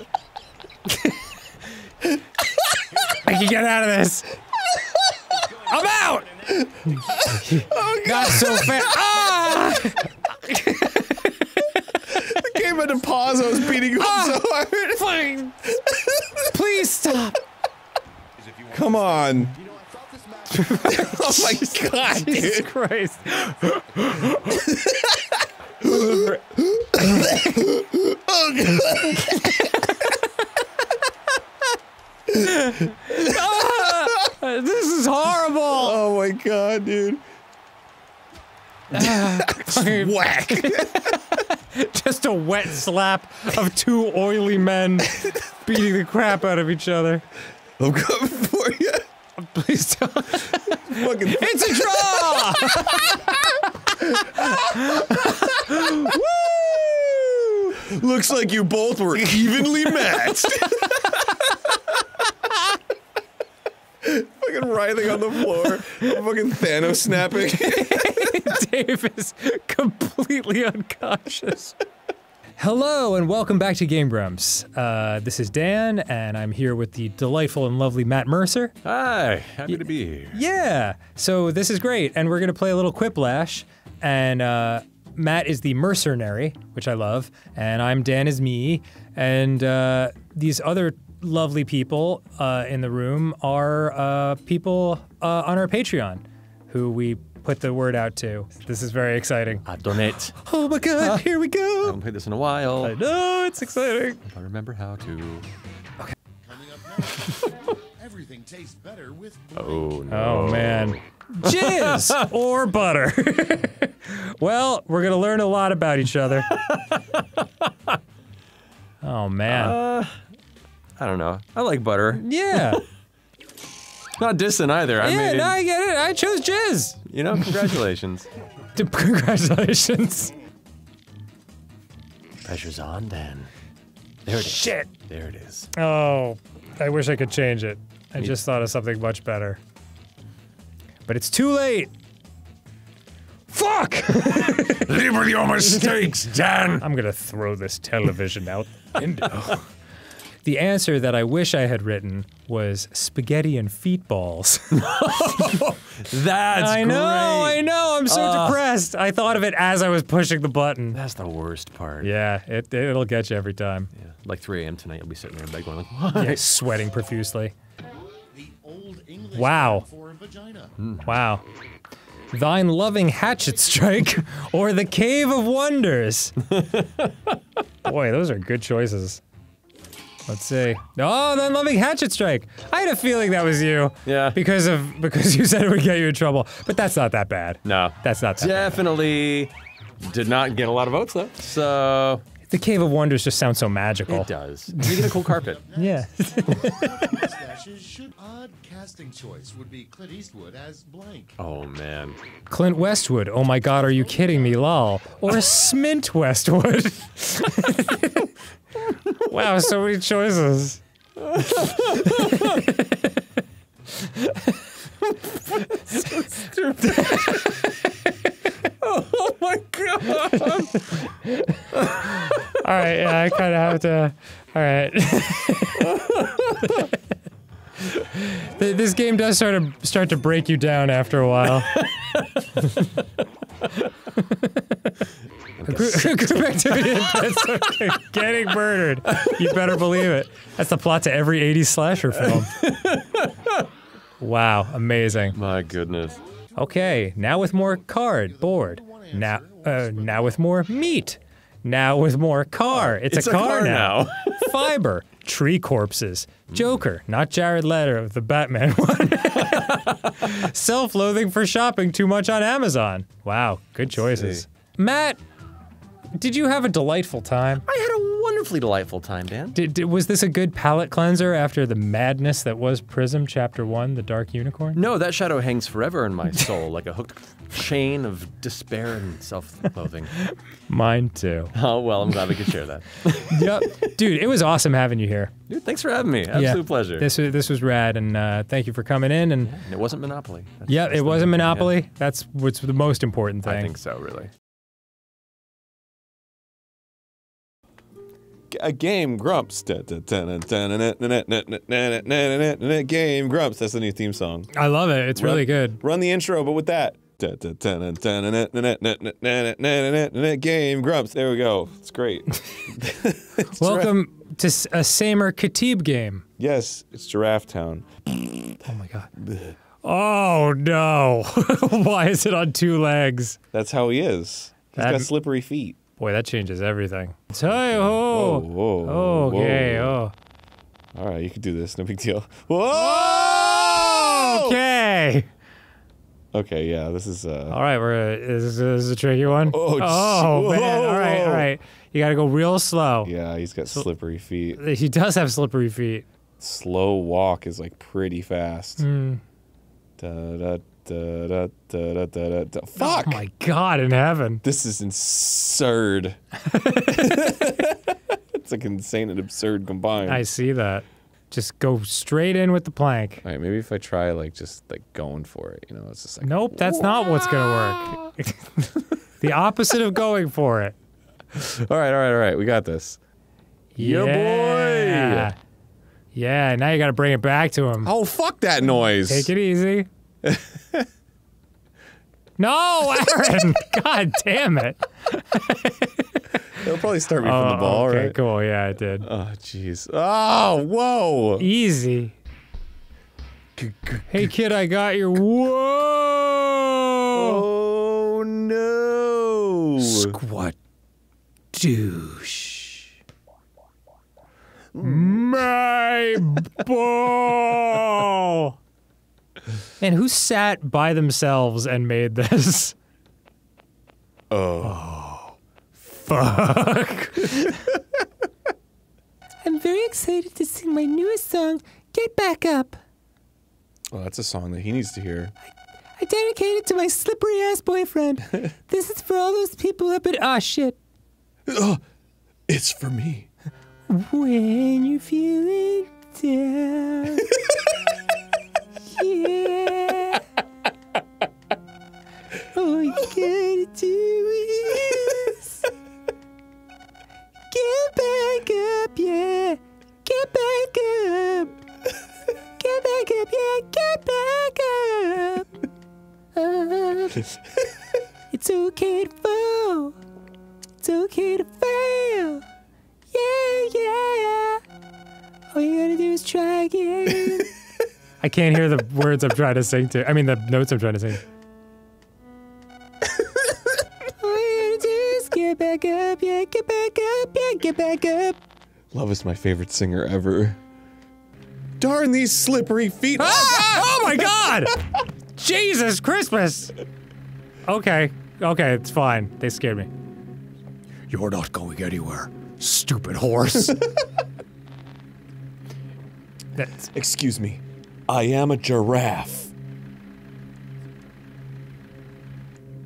I can get out of this. I'm out! Not so fast. Ah! the game came into pause. I was beating him Ah! so hard. Fucking- Please stop. Come on. oh my god, Jesus dude. Christ. Ah! this is horrible. Oh my god, dude. Fucking- Whack. Just a wet slap of two oily men beating the crap out of each other. I'm coming for you. Please don't. Fucking It's a draw! Woo! Looks like you both were evenly matched. fucking writhing on the floor. Fucking Thanos snapping. Dave is completely unconscious. Hello and welcome back to Game Grumps. Uh, this is Dan, and I'm here with the delightful and lovely Matt Mercer. Hi, happy to be here. Yeah, so this is great, and we're gonna play a little Quiplash, and uh, Matt is the mercenary, which I love, and I'm Dan is me, and uh, these other lovely people uh, in the room are uh, people uh, on our Patreon, who we put the word out to. This is very exciting. I donate. Oh my god, here we go. I go! haven't played this in a while. I know, it's exciting. If I remember how to. Okay. Everything tastes better with Oh no. Oh man. Jizz or butter. well, we're gonna learn a lot about each other. oh man. I don't know. I like butter. yeah. Not dissing either. I yeah, mean, no, I get it. I chose jizz. you know, congratulations. Congratulations. Pressure's on, Dan. There it is. Shit. There it is. Oh, I wish I could change it. I Me- just thought of something much better. But it's too late. Fuck! Live with your mistakes, Dan. I'm gonna throw this television out the window. the answer that I wish I had written was spaghetti and feet balls. That's I know, great. I know. I'm so Uh, depressed. I thought of it as I was pushing the button. That's the worst part. Yeah, it it'll get you every time. Yeah. Like 3 a.m. tonight, you'll be sitting there in bed going like, what? Yeah, sweating profusely. the old English Wow. term for vagina. Wow. Thine loving hatchet strike or the cave of wonders. Boy, those are good choices. Let's see. Oh, thine loving hatchet strike. I had a feeling that was you. Yeah. Because of because you said it would get you in trouble. But that's not that bad. No. That's not that bad. Definitely did not get a lot of votes though. So The cave of wonders just sounds so magical. it does. You get a cool carpet. Yeah. Odd casting choice would be Clint Eastwood as blank. Oh man. Clint Westwood. Oh my god, are you kidding me, lol. Or Smint Westwood. wow, so many choices. oh my god. All right, yeah, I kind of have to. All right. This game does sort of start to break you down after a while. Group group activity intense. Getting murdered. You better believe it. That's the plot to every 80s slasher film. Wow, amazing. My goodness. Okay, now with more card, board. Now, uh, now with more meat. Now with more car. It's, It's a, a car, car now. now. Fiber. Tree corpses. Joker. Not Jared Leto, of the Batman one. Self-loathing for shopping too much on Amazon. Wow, good choices. see. Matt, did you have a delightful time? I had a wonderfully delightful time, Dan. Did, did- was this a good palate cleanser after the madness that was Prism Chapter 1, The Dark Unicorn? No, that shadow hangs forever in my soul like a hooked chain of despair and self-loathing. Mine too. Oh well, I'm glad we could share that. yep. Dude, it was awesome having you here. Dude, thanks for having me. Absolute Yeah. pleasure. This was this was rad, and uh, thank you for coming in. And And it wasn't Monopoly. That's- yeah, that's it wasn't thing, yeah. Monopoly. That's what's the most important thing. I think so, really. a game grumps. Game grumps. That's the new theme song. I love it. It's really good. Run the intro, but with that. Game grumps. There we go. It's great. Welcome to a Samer Khatib game. Yes, it's Giraffe Town. oh my god. Oh no. Why is it on two legs? That's how he is. He's got slippery feet. Boy, that changes everything. Hey ho! Whoa, whoa, Okay. whoa. Oh. All right, you can do this. No big deal. Whoa! Okay. Okay, yeah, this is uh All right, we're uh, is, this- this is a tricky one. Oh, oh man! All right, all whoa. right. You got to go real slow. Yeah, he's got slippery feet. He does have slippery feet. Slow walk is like pretty fast. Mm. Da, da, da, da, da, da, da, da, da. Fuck! Oh my God in heaven! This is absurd. it's like insane and absurd combined. I see that. Just go straight in with the plank. All right, maybe if I try like just like going for it, you know, it's just like Nope, that's not what's gonna work. the opposite of going for it. all right, all right, all right. We got this. Yeah, Yeah. boy. Yeah, now you gotta bring it back to him. Oh, fuck that noise. Take it easy. no, Aaron! God damn it. It'll probably start me from Oh, the ball, okay, right? cool. Yeah, it did. Oh, jeez. Oh, whoa. Easy. Hey, kid, I got your. Whoa! Oh, no. Squat douche. My ball! And who sat by themselves and made this? Oh. Fuck. I'm very excited to sing my newest song, Get Back Up. Oh, that's a song that he needs to hear. I dedicate it to my slippery ass boyfriend. this is for all those people up at. Ah, shit. Oh, It's for me. When you're feeling down. Yeah. Oh, All you gotta do is I can't hear the words I'm trying to sing to. I mean, the notes I'm trying to sing. All you gotta do is get back up, yeah, get back up, yeah, get back up. Love is my favorite singer ever. Darn these slippery feet. Ah! Oh my god! Jesus Christmas! Okay, okay, it's fine. They scared me. You're not going anywhere, stupid horse. That's Excuse me. I am a giraffe.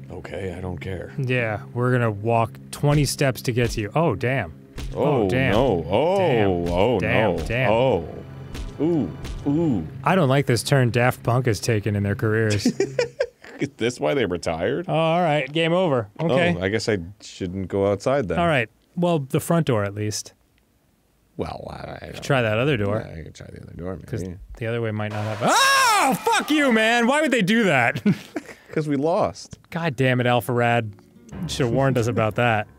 Okay, I don't care. yeah. We're gonna walk 20 steps to get to you. Oh damn. Oh, damn. no. Oh, Damn. oh Damn, no. Oh, oh, damn. Oh. Ooh. Ooh. I don't like this turn Daft Punk has taken in their careers. Is this why they retired? oh, all right, game over. Oh, okay. Oh, I guess I shouldn't go outside then. all right. Well, the front door at least. Well, I, I Try that other door. Yeah, I could try the other door, Because the other way might not have. Oh, fuck you, man! Why would they do that? Because we lost. God damn it, Alpharad. Should have warned us about that.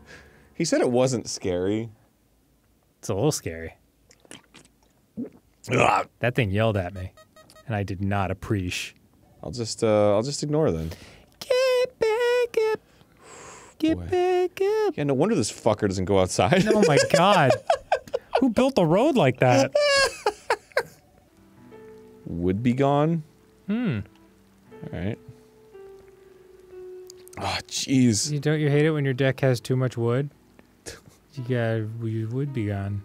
He said it wasn't scary. It's a little scary. Ugh. That thing yelled at me, and I did not appreciate. I'll just uh I'll just ignore then. Get back up. Get Boy. back up. Yeah, no wonder this fucker doesn't go outside. Oh my god. Who built the road like that? Would be gone. Hmm. All right. Oh, jeez. You don't you hate it when your deck has too much wood? You got you would be gone.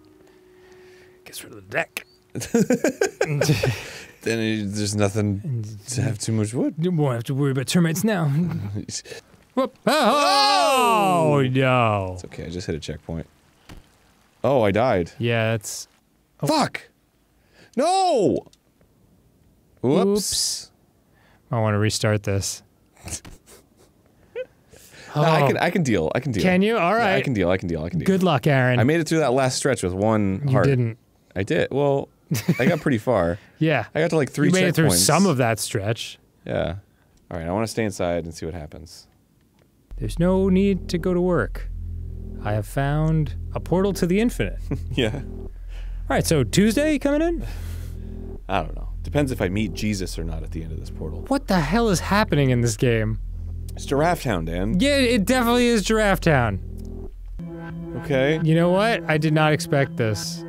Gets rid of the deck. Then it, there's nothing to have too much wood. You won't have to worry about termites now. Whoop. Oh, no. It's okay. I just hit a checkpoint. Oh, I died. Yeah, that's. Oh. Fuck. No. Whoops. Oops. I want to restart this. No, I Oh. can I can deal. I can deal. Can you? All right. Yeah, I can deal. I can deal. I can deal. Good luck, Arin. I made it through that last stretch with one You heart. didn't. I did. Well, I got pretty far. Yeah. I got to like three You made it through checkpoints. some of that stretch. Yeah. All right. I want to stay inside and see what happens. There's no need to go to work. I have found a portal to the infinite. Yeah. All right, so Tuesday coming in? I don't know. Depends if I meet Jesus or not at the end of this portal. What the hell is happening in this game? It's Giraffe Town, Dan. Yeah, it definitely is Giraffe Town. Okay. You know what? I did not expect this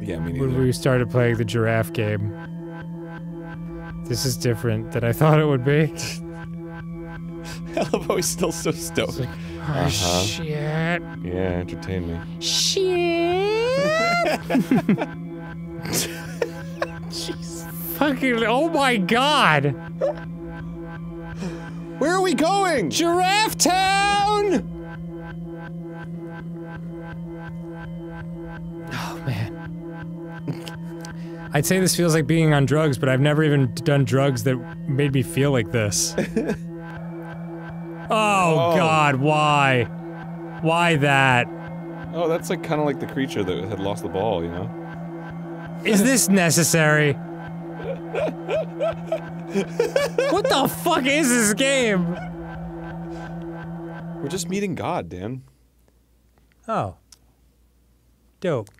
Yeah, me when we started playing the giraffe game. This is different than I thought it would be. I love how he's still so stoked. Oh, Uh-huh. shit. Yeah, entertain me. Shit. Fucking, oh my god! Where are we going? Giraffe Town! Oh man. I'd say this feels like being on drugs, but I've never even done drugs that made me feel like this. oh, god, why? Why that? Oh, that's like kind of like the creature that had lost the ball, you know? Is this necessary? what the fuck is this game? We're just meeting God, Dan. Oh. Dope.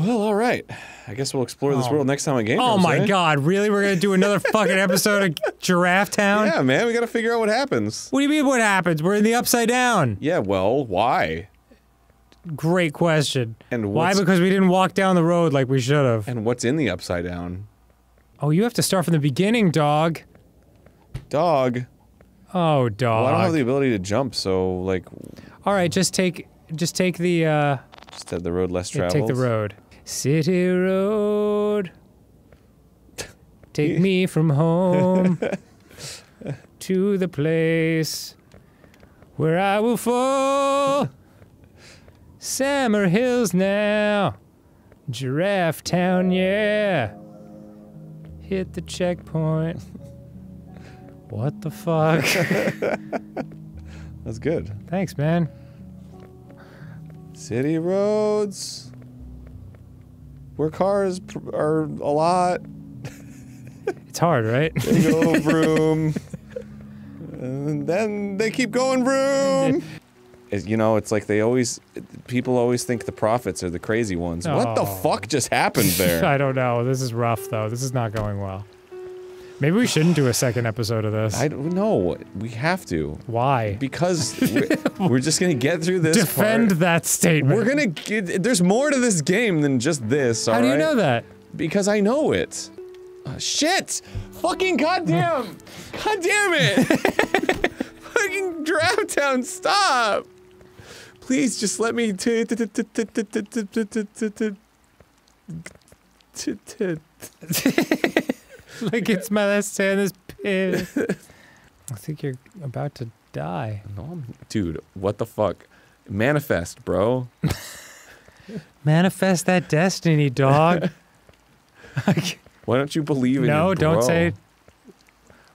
Well, all right. I guess we'll explore this Oh. world next time on Game Oh Grumps, my eh? god, really? We're gonna do another fucking episode of Giraffe Town? Yeah, man, we gotta figure out what happens. What do you mean what happens? We're in the upside down. Yeah, well, why? Great question. And Why? Because we didn't walk down the road like we should have. And what's in the upside down? Oh, you have to start from the beginning, dog. Dog. Oh, dog. Well, I don't have the ability to jump, so like, All right, just take just take the uh just the road less yeah, traveled. take the road. City road. Take me from home to the place where I will fall. Summer Hills now. Giraffe Town, yeah. Hit the checkpoint. What the fuck? That's good. Thanks, man. City roads. Where cars pr- are a lot. It's hard, right? They go vroom. and then they keep going vroom. You know, it's like they always, people always think the prophets are the crazy ones. What the Oh. fuck just happened there? I don't know. This is rough, though. This is not going well. Maybe we shouldn't do a second episode of this. I don't know. We have to. Why? Because we're, we're just gonna get through this. Defend part. that statement. We're gonna get. There's more to this game than just this. How do you know that? Because I know it. Uh, shit! Fucking goddamn! God damn it! Fucking Draft Town, stop! Please just let me. like it's my last day in this pit. I think you're about to die. No, dude, what the fuck? Manifest, bro. Manifest that destiny, dog. Why don't you believe in No, don't say.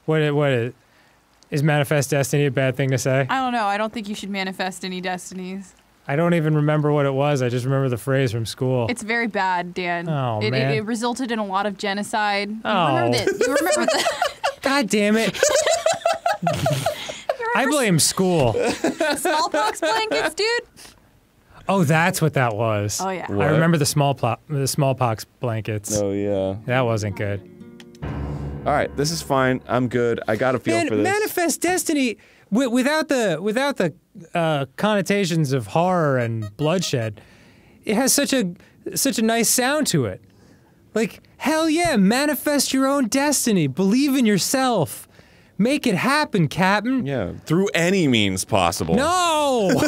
What? What? Is manifest destiny a bad thing to say? I don't know. I don't think you should manifest any destinies. I don't even remember what it was. I just remember the phrase from school. It's very bad, Dan. Oh, it, man. It, it resulted in a lot of genocide. You Oh. remember this? You remember the God damn it! I blame school. smallpox blankets, dude? Oh, that's what that was. Oh, yeah. I remember the small the smallpox blankets. Oh yeah. That wasn't good. All right, this is fine. I'm good. I got a feel Man, for this. manifest destiny without the without the uh, connotations of horror and bloodshed. It has such a such a nice sound to it. Like hell yeah, manifest your own destiny. Believe in yourself. Make it happen, Captain. Yeah, through any means possible. No.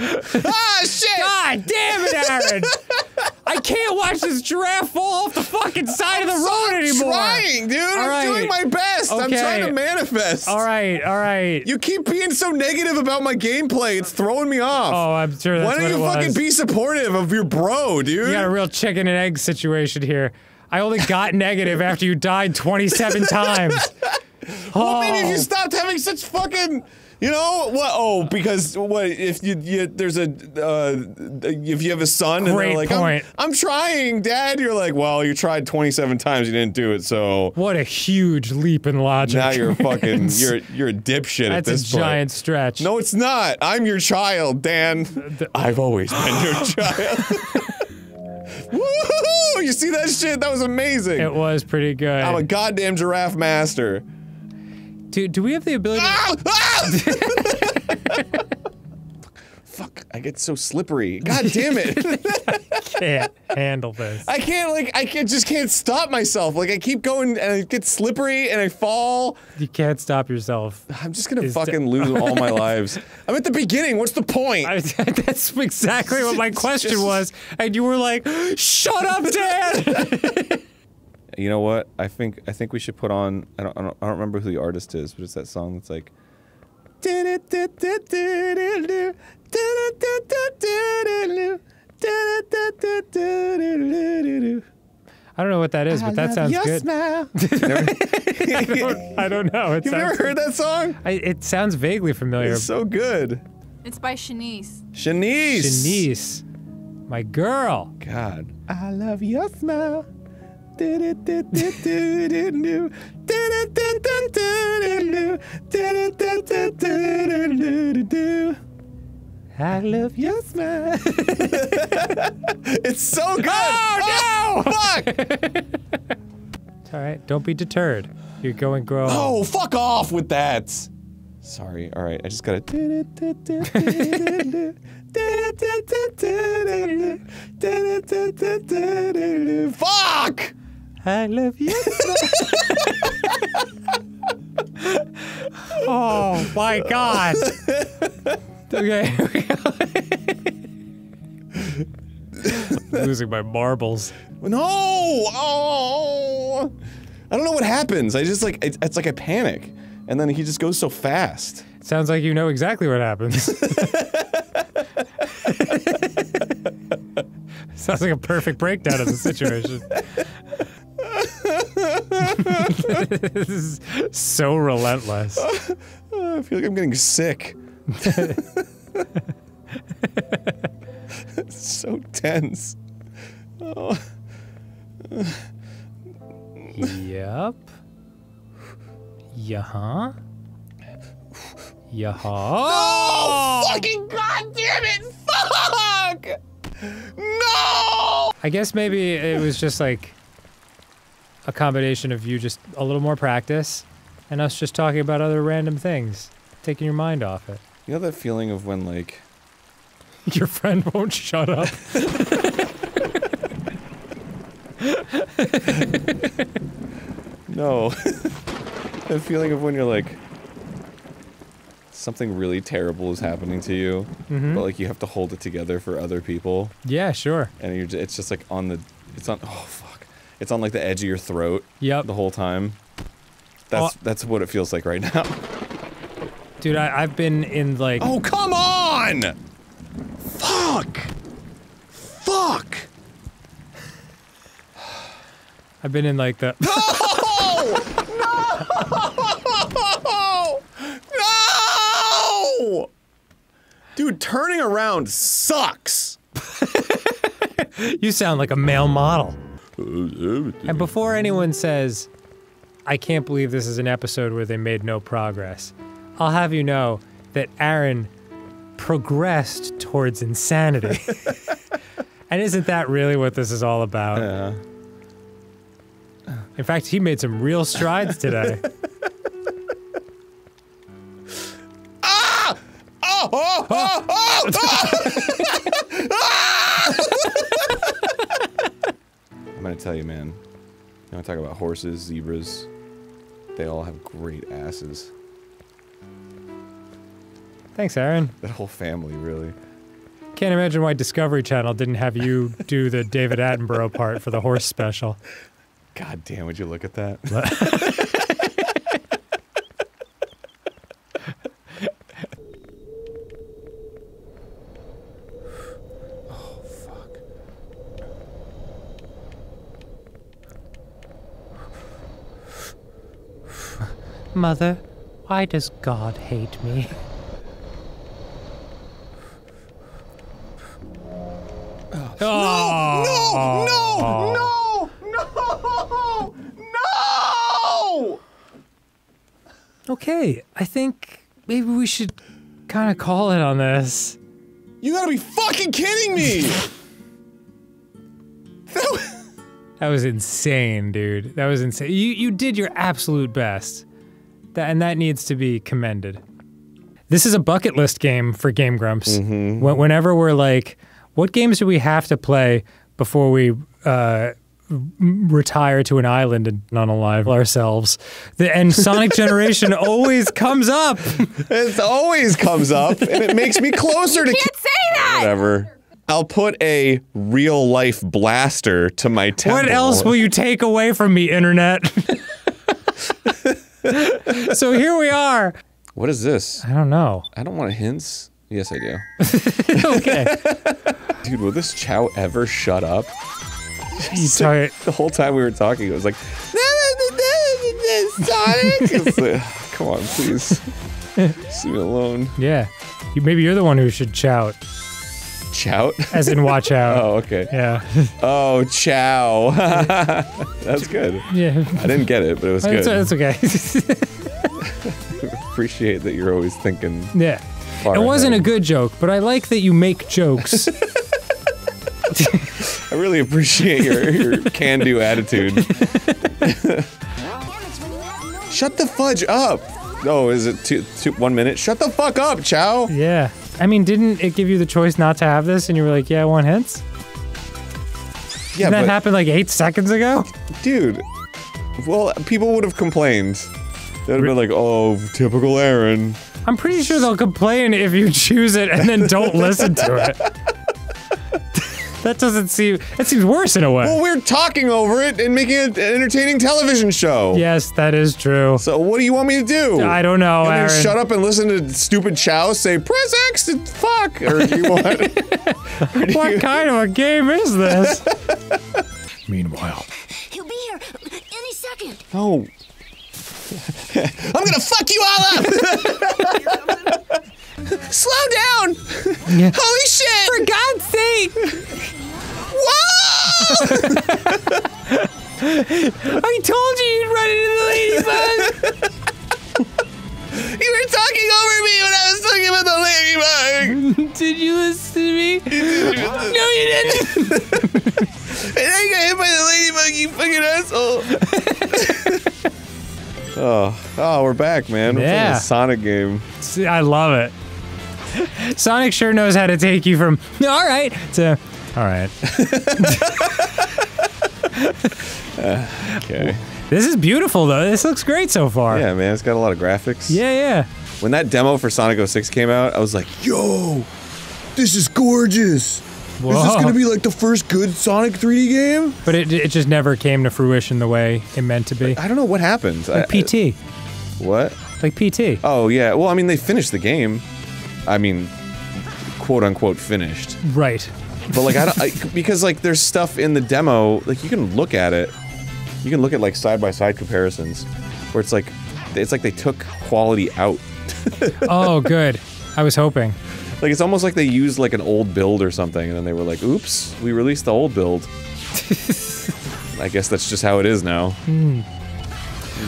ah shit! God damn it, Arin! I can't watch this giraffe fall off the fucking side of the road anymore. I'm trying, dude. All I'm right. doing my best. I'm trying to manifest. All right, all right. You keep being so negative about my gameplay. It's throwing me off. Oh, I'm sure that's Why don't you fucking be supportive of your bro, dude? You got a real chicken and egg situation here. I only got negative after you died 27 times. Well, maybe if Oh. you stopped having such fucking, you know what? Oh, because what if you, you there's a uh, if you have a son and Great they're like, point. I'm, I'm trying, Dad. You're like, well, you tried 27 times, you didn't do it, so What a huge leap in logic. now you're fucking you're you're a dipshit at That's a this point. giant stretch. No, it's not. I'm your child, Dan. I've always been your child. Woohoo! You see that shit? That was amazing. It was pretty good. I'm a goddamn giraffe master. Do, do we have the ability? Ah! Fuck! I get so slippery. God damn it! I can't handle this. I can't like I can't just can't stop myself. Like I keep going and I get slippery and I fall. You can't stop yourself. I'm just gonna Is fucking da- lose all my lives. I'm at the beginning. What's the point? I, that's exactly what my question was, and you were like, "Shut up, Dad." You know what? I think I think we should put on. I don't I don't, I don't remember who the artist is, but it's that song that's like. I don't know what that is, but that sounds good. Smile. I, don't, I don't know. It You've never heard that song? I, it sounds vaguely familiar. It's so good. It's by Shanice. Shanice. Shanice, my girl. God. I love your smile. I love your smile. it's so good. Oh, no! Oh, fuck! It's all right. Don't be deterred. You're going grow. Oh, fuck off with that. Sorry. All right. I just gotta. Fuck! I love you. oh my god. Okay. Losing my marbles. No! Oh! I don't know what happens. I just like it's, it's like I panic, and then he just goes so fast. Sounds like you know exactly what happens. Sounds like a perfect breakdown of the situation. this is so relentless. Uh, I feel like I'm getting sick. it's so tense. Oh. Yep. Yeah. Yeah. Oh, fucking goddamn it! Fuck! No! I guess maybe it was just like a combination of you just a little more practice and us just talking about other random things, taking your mind off it. You know that feeling of when like Your friend won't shut up. no, that feeling of when you're like something really terrible is happening to you, Mhm. but like you have to hold it together for other people. Yeah, sure. And you're ju- it's just like on the it's on oh fuck it's on like the edge of your throat. Yep. The whole time. That's Oh. that's what it feels like right now. Dude, I, I've been in like. Oh come on! Fuck! Fuck! I've been in like the. No! No! Dude, turning around sucks. you sound like a male model. And before anyone says, I can't believe this is an episode where they made no progress, I'll have you know that Arin progressed towards insanity. and isn't that really what this is all about? Yeah. In fact, he made some real strides today. Ah! Oh, oh, oh, oh, oh! I'm gonna tell you, man. You want to talk about horses, zebras? They all have great asses. Thanks, Arin. That whole family, really. Can't imagine why Discovery Channel didn't have you do the David Attenborough part for the horse special. God damn, would you look at that? Mother, why does God hate me? No! No! No! No! No! No! Okay, I think maybe we should kind of call it on this. You gotta be fucking kidding me! That was insane, dude. That was insane. You you did your absolute best. That and that needs to be commended. This is a bucket list game for Game Grumps. When, whenever we're like, what games do we have to play before we uh, retire to an island and not alive ourselves? The, and Sonic Generation always comes up. It always comes up, and it makes me closer to. Can't say that! Whatever. I'll put a real life blaster to my temple. What else will you take away from me, internet? so here we are. What is this? I don't know. I don't want hints. Yes, I do. okay. Dude, will this chow ever shut up? Talk, the whole time we were talking, it was like, Sonic. Like, ah, Come on, please. Leave me alone. yeah. You, maybe you're the one who should shout, Chout? as in watch out. Oh, okay. Yeah. Oh, chow. That's good. Yeah. I didn't get it, but it was good. It's, it's okay. Appreciate that you're always thinking. yeah. It wasn't a good joke, but I like that you make jokes. I really appreciate your, your can do attitude. Shut the fudge up. Oh, is it two, two, one minute? Shut the fuck up, Chao. yeah. I mean, didn't it give you the choice not to have this, and you were like, "Yeah, I want hints." Yeah, Didn't that but happened like eight seconds ago. dude, well, people would have complained. They'd have been like, "Oh, typical Arin." I'm pretty sure they'll complain if you choose it and then don't listen to it. That doesn't seem. That seems worse in a way. Well, we're talking over it and making it an entertaining television show. yes, that is true. So what do you want me to do? I don't know, You want me to Arin. shut up and listen to stupid Chao say press X to fuck, or do you want? or do what you- kind of a game is this? Meanwhile, He'll be here any second. Oh. I'm gonna fuck you all up. Slow down. Yeah. Holy shit! For God's sake! Whoa! I told you you'd run into the ladybug. You were talking over me when I was talking about the ladybug. Did you listen to me? no, you didn't. And then you got hit by the ladybug, you fucking asshole. oh, oh, we're back, man. We're playing Yeah. a Sonic game. See, I love it. Sonic sure knows how to take you from all right to all right. Okay. This is beautiful though. This looks great so far. Yeah, man, it's got a lot of graphics. Yeah, yeah. When that demo for Sonic 06 came out, I was like, yo, this is gorgeous. Is this gonna be like the first good Sonic 3D game? But it, it just never came to fruition the way it meant to be. I don't know what happened. Like I- PT. What? Like PT. Oh yeah. Well, I mean, they finished the game. I mean, quote unquote finished. Right. But like I don't I, because like there's stuff in the demo like you can look at it. You can look at like side by side comparisons where it's like it's like they took quality out. Oh, good. I was hoping. Like it's almost like they used like an old build or something and then they were like, "Oops, we released the old build." I guess that's just how it is now. Hmm.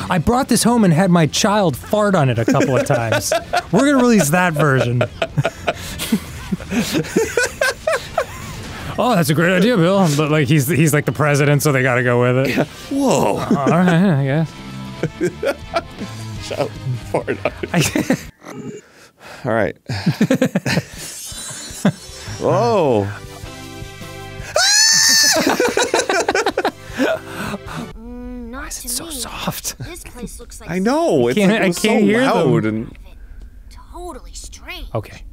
I brought this home and had my child fart on it a couple of times. We're gonna release that version. oh, that's a great idea, Bill. But like he's he's like the president, so they gotta go with it. Whoa. All right, I guess. Child fart on it. All right. Whoa. Not Why is it so soft? This place looks like I know. It's can't- like, it I can't so hear them. and totally strange. Okay.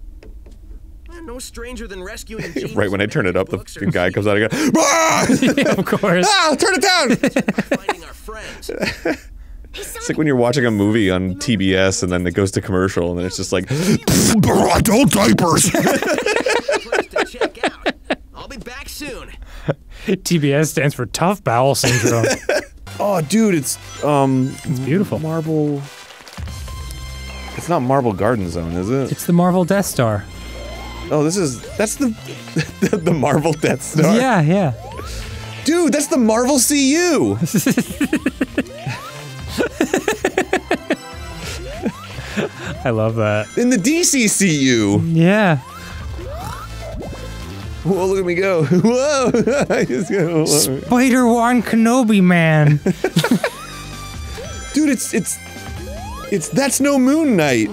No stranger than rescuing right when I turn it up, the fucking guy comes out and goes, "Ah!" of course. Ah, turn it down. It's like when you're watching a movie on TBS and then it goes to commercial and then it's just like adult diapers. I'll be back soon. TBS stands for tough bowel syndrome. Oh, dude, it's um, it's beautiful. Marble. It's not Marble Garden Zone, is it? it's the Marvel Death Star. Oh, this is that's the the, the Marvel Death Star. Yeah, yeah. Dude, that's the Marvel CU. I love that. In the DCCU. Yeah. Whoa, look at me go. Whoa. I just go, Spider Wan Kenobi man. Dude, it's it's it's that's no Moon Knight.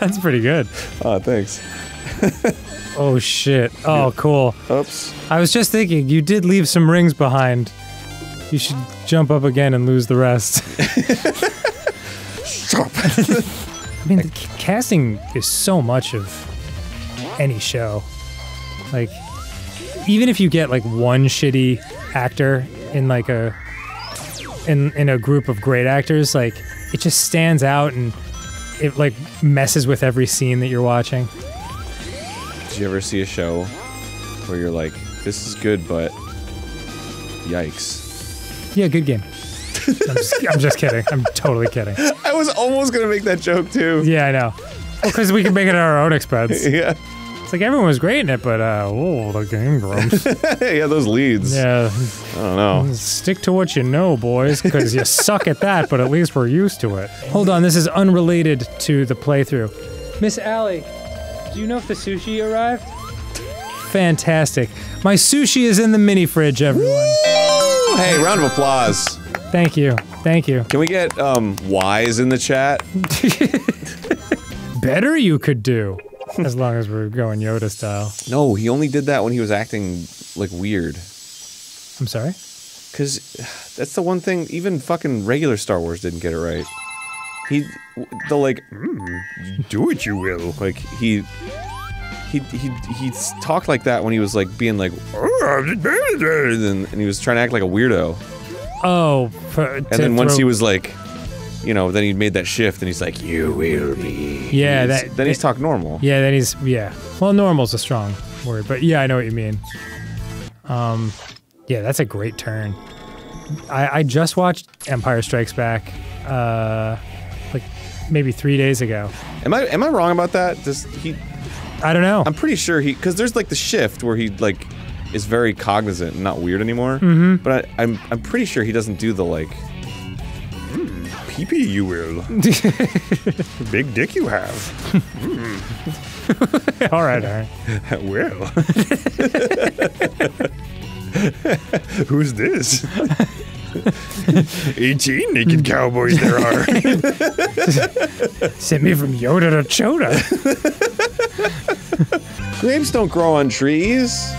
That's pretty good. Oh, thanks. Oh shit. Oh, cool. Oops. I was just thinking, you did leave some rings behind. You should jump up again and lose the rest. Stop. I mean, the c- casting is so much of any show. Like, even if you get like one shitty actor in like a in in a group of great actors, like it just stands out and it like messes with every scene that you're watching. Did you ever see a show where you're like, this is good, but yikes. Yeah, good game. I'm just, I'm just kidding. I'm totally kidding. I was almost gonna make that joke too. Yeah, I know. Well, because we can make it at our own expense. yeah. It's like everyone was great in it, but uh, oh, the game grumps. yeah, those leads. Yeah. I don't know. Stick to what you know, boys, because you suck at that, but at least we're used to it. Hold on, this is unrelated to the playthrough. Miss Allie, do you know if the sushi arrived? Fantastic. My sushi is in the mini fridge, everyone. Hey, round of applause. Thank you. Thank you. Can we get um wise in the chat? Better you could do. As long as we're going Yoda style. No, he only did that when he was acting like weird. I'm sorry? Cause that's the one thing even fucking regular Star Wars didn't get it right. He the like "Mm, do what you will. Like he he he he talked like that when he was like being like and, and he was trying to act like a weirdo. Oh, for, And then once he was like you know, then he made that shift and he's like, You will be. Yeah, He's- that- then he's talk normal. Yeah, then he's yeah. Well, normal's a strong word, but yeah, I know what you mean. Um, yeah, that's a great turn. I, I just watched Empire Strikes Back, uh, like maybe three days ago. Am I am I wrong about that? Does he I don't know. I'm pretty sure he because there's like the shift where he like is very cognizant and not weird anymore. Mhm. But I, I'm I'm pretty sure he doesn't do the like. "Hmm, Pee pee, you will. Big dick you have. All right, all right. well. Who's this? 18 naked cowboys there are. Sent me from Yoda to Choda. Grapes don't grow on trees.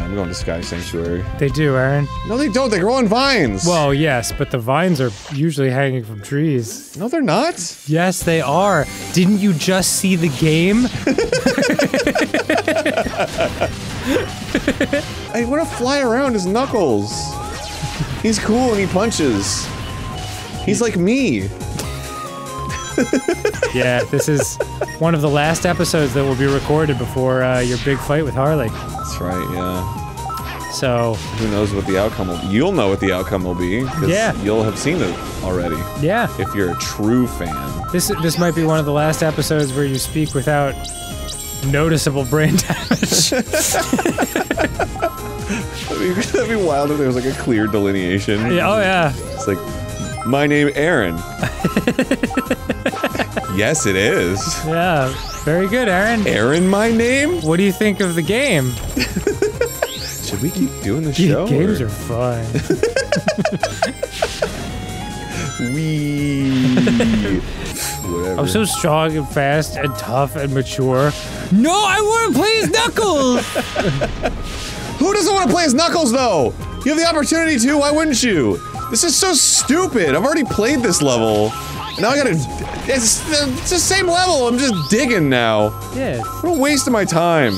I'm going to Sky Sanctuary. They do, Arin. No, they don't. They grow on vines. Well, yes, but the vines are usually hanging from trees. No, they're not. Yes, they are. Didn't you just see the game? I want to fly around his knuckles. He's cool and he punches. He's like me. yeah, this is one of the last episodes that will be recorded before uh, your big fight with Harley. That's right, yeah. So, Who knows what the outcome will be? You'll know what the outcome will be. Yeah. You'll have seen it already. yeah, If you're a true fan. this this might be one of the last episodes where you speak without noticeable brain damage. That'd be, that'd be wild if there was like a clear delineation. Yeah, oh yeah. It's like, my name Arin. Yes, it is. yeah, very good, Arin. Arin, my name? What do you think of the game? Should we keep doing the show? games or- are fun. we. Whatever. I'm so strong and fast and tough and mature. No, I want to play as Knuckles. Who doesn't want to play as Knuckles though? You have the opportunity to. Why wouldn't you? This is so stupid. I've already played this level. Now I gotta. It's, it's the same level. I'm just digging now. yeah, What a waste of my time.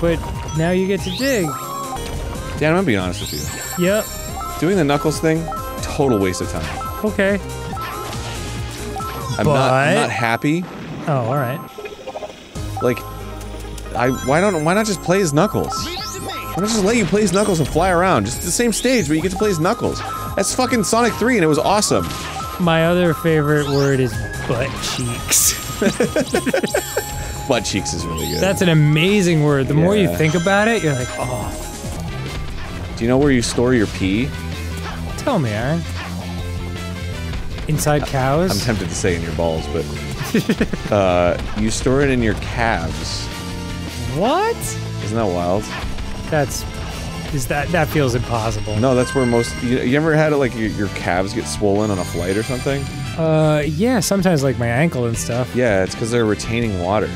but now you get to dig. Dan, I'm gonna be honest with you. Yep. Doing the Knuckles thing, total waste of time. Okay. I'm not. I'm not happy. Oh, all right. Like, I why don't why not just play as Knuckles? Why not just let you play as Knuckles and fly around? Just the same stage, but you get to play as Knuckles. That's fucking Sonic 3, and it was awesome. My other favorite word is butt cheeks. Butt cheeks is really good. That's an amazing word. The more you think about it, you're like, oh, Do you know where you store your pee? tell me, Arin. Inside cows? I'm tempted to say in your balls, but uh, you store it in your calves. what? Isn't that wild? That's is that that feels impossible. No, that's where most. You, you ever had it like your, your calves get swollen on a flight or something? Uh, yeah, sometimes like my ankle and stuff. Yeah, it's because they're retaining water.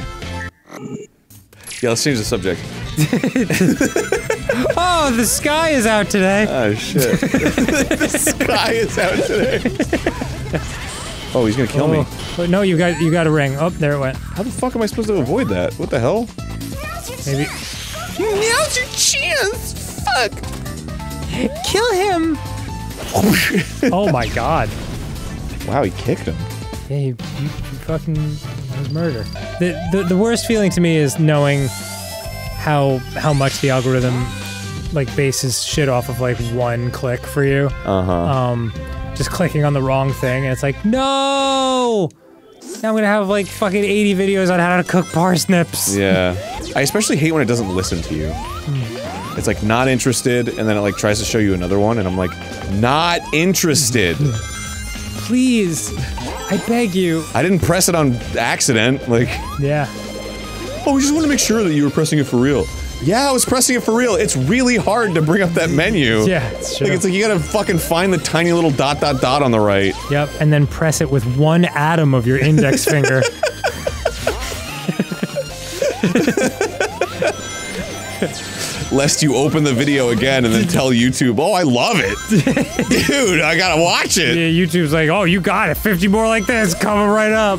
Yeah, let's change the subject. oh, the sky is out today. Oh shit! the sky is out today. Oh, he's gonna kill me. Oh, but no, you got you got a ring. Oh, there it went. How the fuck am I supposed to avoid that? What the hell? Maybe. Now's your chance! Fuck! Kill him! oh my god. Wow, he kicked him. Yeah, you, you, you fucking that was murder. The, the the worst feeling to me is knowing how how much the algorithm like bases shit off of like one click for you. Uh-huh. Um, just clicking on the wrong thing, and it's like, no. Now I'm gonna have like fucking 80 videos on how to cook parsnips. Yeah. I especially hate when it doesn't listen to you. It's like not interested, and then it like tries to show you another one, and I'm like, not interested. Please, I beg you. I didn't press it on accident. Like, Yeah. oh, we just want to make sure that you were pressing it for real. Yeah, I was pressing it for real. It's really hard to bring up that menu. Yeah, it's true. Like, it's like you gotta fucking find the tiny little dot dot dot on the right. Yep, and then press it with one atom of your index finger. Lest you open the video again and then tell YouTube, oh, I love it. Dude, I gotta watch it. Yeah, YouTube's like, oh, you got it. 50 more like this, coming right up.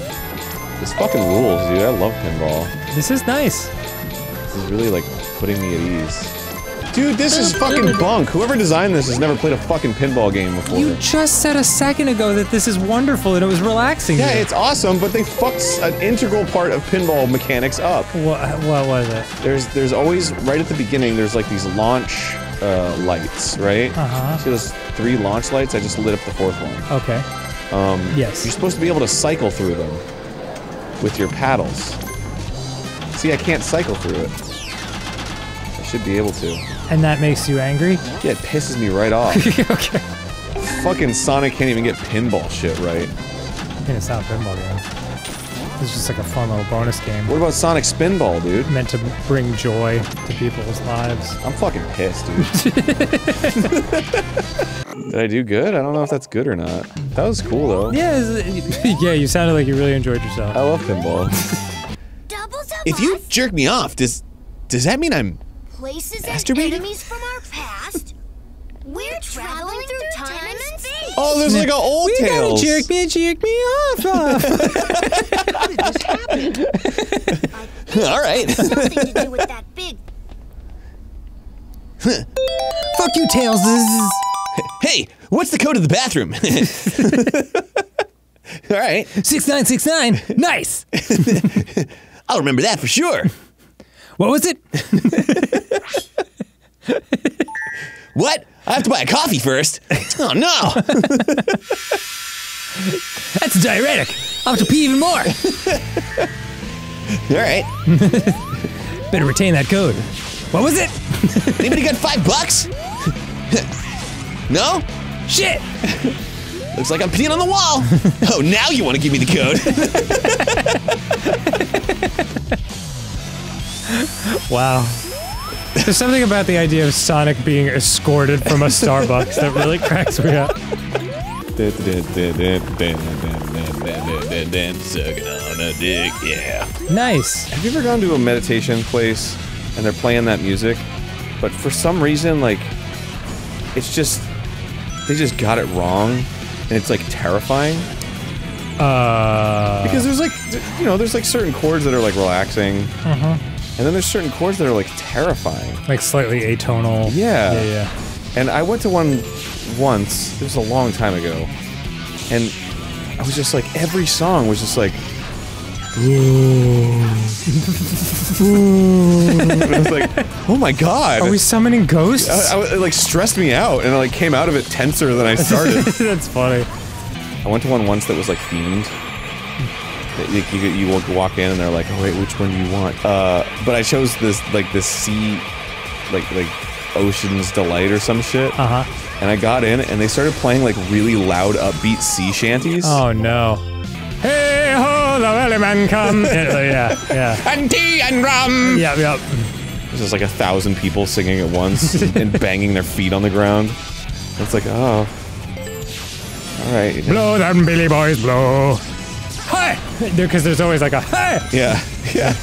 This fucking rules, dude. I love pinball. This is nice. This is really like putting me at ease. Dude, this is fucking bunk. Whoever designed this has never played a fucking pinball game before. You just said a second ago that this is wonderful and it was relaxing. yeah, it's awesome, but they fucked an integral part of pinball mechanics up. What, what was it? There's there's always right at the beginning. There's like these launch uh, lights, right? Uh-huh. See those three launch lights? I just lit up the fourth one. Okay. Um, Yes. You're supposed to be able to cycle through them with your paddles. See, I can't cycle through it. I should be able to. And that makes you angry? Yeah, it pisses me right off. okay. Fucking Sonic can't even get pinball shit right. I think it's not a pinball game. It's just like a fun little bonus game. What about Sonic Spinball, dude? Meant to bring joy to people's lives. I'm fucking pissed, dude. Did I do good? I don't know if that's good or not. That was cool though. Yeah, yeah, you sounded like you really enjoyed yourself. I love pinball. If you jerk me off, does does that mean I'm Places and enemies from our past. We're traveling through time and space. Oh, there's like a old We gotta jerk me, jerk me off. off. All right. Something to do with that big. Fuck you, Tails. Hey, what's the code of the bathroom? All right. 6969. Nice. I'll remember that for sure. What was it? What? I have to buy a coffee first. Oh no. That's a diuretic. I'll have to pee even more. All right. Better retain that code. What was it? Anybody got five bucks? no? Shit. Looks like I'm peeing on the wall. Oh, now you want to give me the code? Wow. There's something about the idea of Sonic being escorted from a Starbucks that really cracks me up. Sucking on a dick, yeah. Nice. Have you ever gone to a meditation place and they're playing that music, but for some reason, like, it's just they just got it wrong, and it's like terrifying. Uh. Because there's like, you know, there's like certain chords that are like relaxing, Uh-huh. And then there's certain chords that are like terrifying. Like slightly atonal. Yeah. Yeah, yeah. And I went to one once. It was a long time ago, and I was just like, every song was just like. and I was like, oh my god. Are we summoning ghosts? I, I- it like stressed me out, and I like came out of it tenser than I started. That's funny. I went to one once that was like themed. That You, you, walk- in and they're like, oh wait, which one do you want? Uh, but I chose this like this sea, like like Ocean's Delight or some shit. Uh huh. And I got in and they started playing like really loud, upbeat sea shanties. Oh no. Hey ho, the valley man come. yeah, yeah, yeah. And tea and rum. Yep, yep. There's just like a thousand people singing at once and banging their feet on the ground. It's like, oh, all right. Blow them Billy boys, blow. Hi! Because there's always like a hey! Yeah, yeah.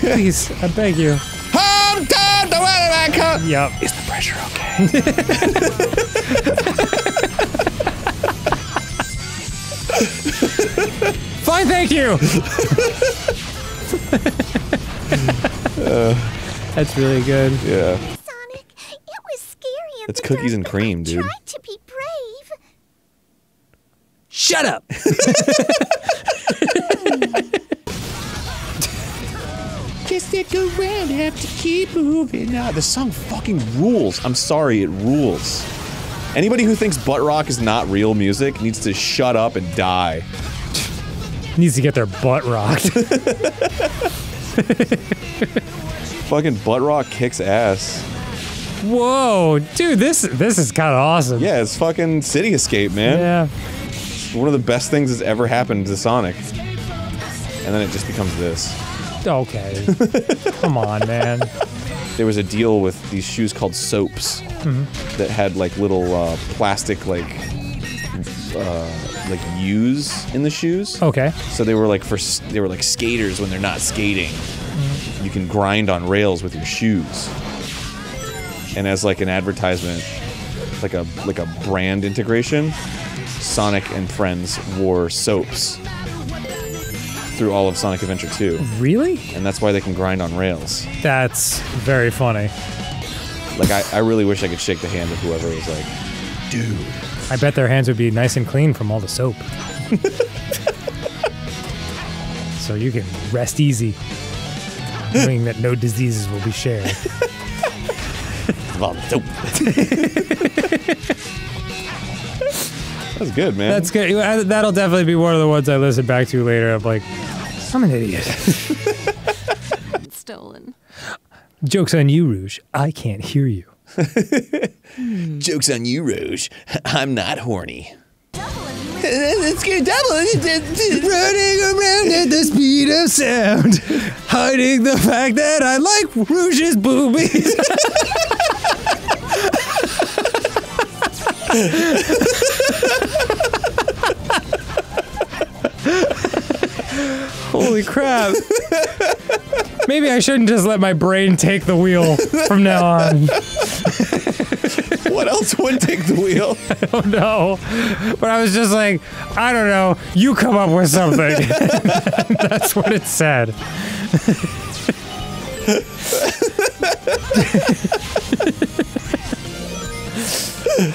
Please, I beg you. Home time, the weatherman come. Yep. Is the pressure okay? Fine, thank you. That's really good. Yeah. Sonic, it was scary in It's the cookies dark, and but cream, I dude. tried to be brave. Shut up. Kissy stick around, have to keep moving. Nah, this song fucking rules. I'm sorry, it rules. Anybody who thinks butt rock is not real music needs to shut up and die. Needs to get their butt rocked. Fucking butt rock kicks ass. Whoa, dude, this this is kind of awesome. Yeah, it's fucking City Escape, man. Yeah. One of the best things that's ever happened to Sonic. And then it just becomes this. Okay. Come on, man. There was a deal with these shoes called soaps Mhm. that had like little uh, plastic like uh, like U's in the shoes. Okay. So they were like for they were like skaters when they're not skating. You can grind on rails with your shoes. And as like an advertisement, like a like a brand integration, Sonic and Friends wore soaps through all of Sonic Adventure 2. Really? And that's why they can grind on rails. That's very funny. Like I, I really wish I could shake the hand of whoever was like, dude. I bet their hands would be nice and clean from all the soap. so you can rest easy, knowing that no diseases will be shared. Well, dope. That's good, man. That's good. I- That'll definitely be one of the ones I listen back to later. I'm like, I'm an idiot. Stolen. Joke's on you, Rouge. I can't hear you. Joke's on you, Rouge. I'm not horny. Let's get double. Running around at the speed of sound, hiding the fact that I like Rouge's boobies. Holy crap. Maybe I shouldn't just let my brain take the wheel from now on. what else would take the wheel? I don't know. But I was just like, I don't know. You come up with something. That's what it said.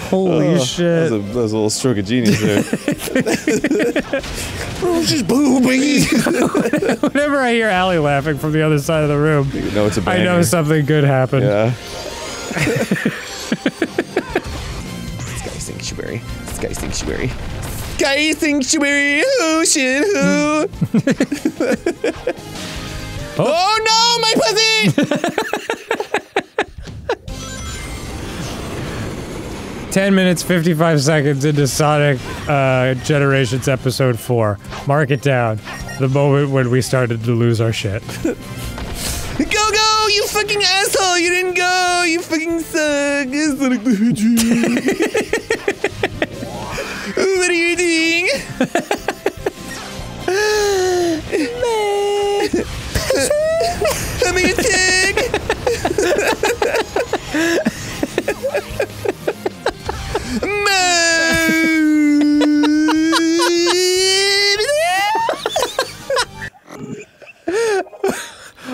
Holy Oh, shit. That was, a, that was a little stroke of genius there. Rouge's boobies. Whenever I hear Allie laughing from the other side of the room, you know it's a I know something good happened. Yeah. Sky Sanctuary. Sky Sanctuary. Sky Sanctuary. Who should who? oh no, my pussy! 10 minutes, 55 seconds into Sonic uh, Generations Episode 4. Mark it down. The moment when we started to lose our shit. Go go, you fucking asshole! You didn't go. You fucking suck. Sonic the Hedgehog. what are you doing? I'm gonna attack.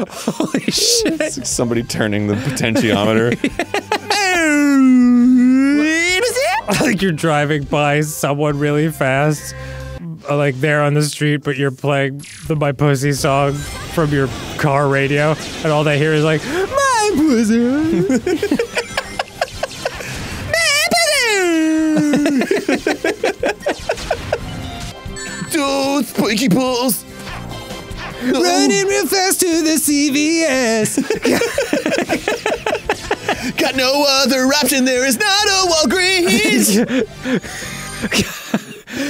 Holy shit. It's like somebody turning the potentiometer. like you're driving by someone really fast, like they're on the street, but you're playing the My Pussy song from your car radio, and all they hear is like, My Pussy. Dude, spiky balls. Running real fast to the CVS. Got no other option. There is not a Walgreens.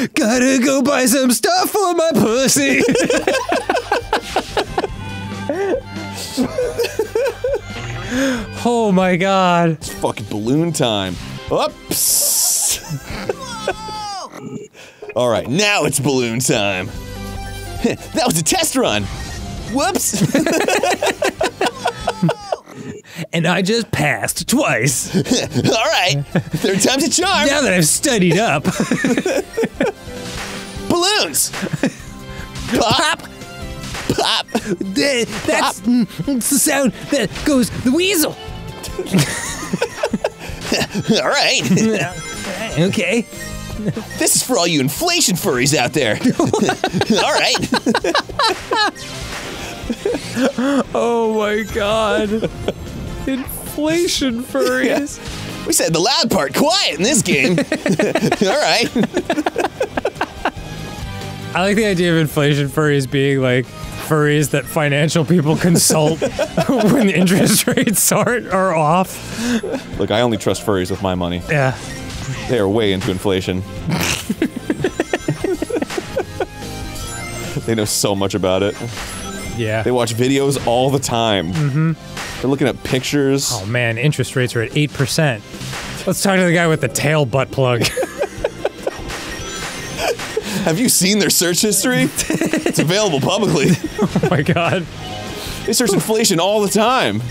Gotta go buy some stuff for my pussy. oh my god. It's fucking balloon time. Oops. All right, now it's balloon time. that was a test run. Whoops. And I just passed twice. All right, third time's a charm. Now that I've studied up. Balloons. Pop. Pop. Th- That's mm, it's the sound that goes the weasel. All right. Okay. This is for all you inflation furries out there. all right. oh my god. Inflation furries. We said the loud part quiet in this game. All right. I like the idea of inflation furries being like furries that financial people consult when interest rates are, are off. Look, I only trust furries with my money. Yeah. They are way into inflation. they know so much about it. Yeah. They watch videos all the time. Mm-hmm. They're looking at pictures. Oh man, interest rates are at 8%. Let's talk to the guy with the tail butt plug. Have you seen their search history? it's available publicly. oh my god. They search inflation all the time.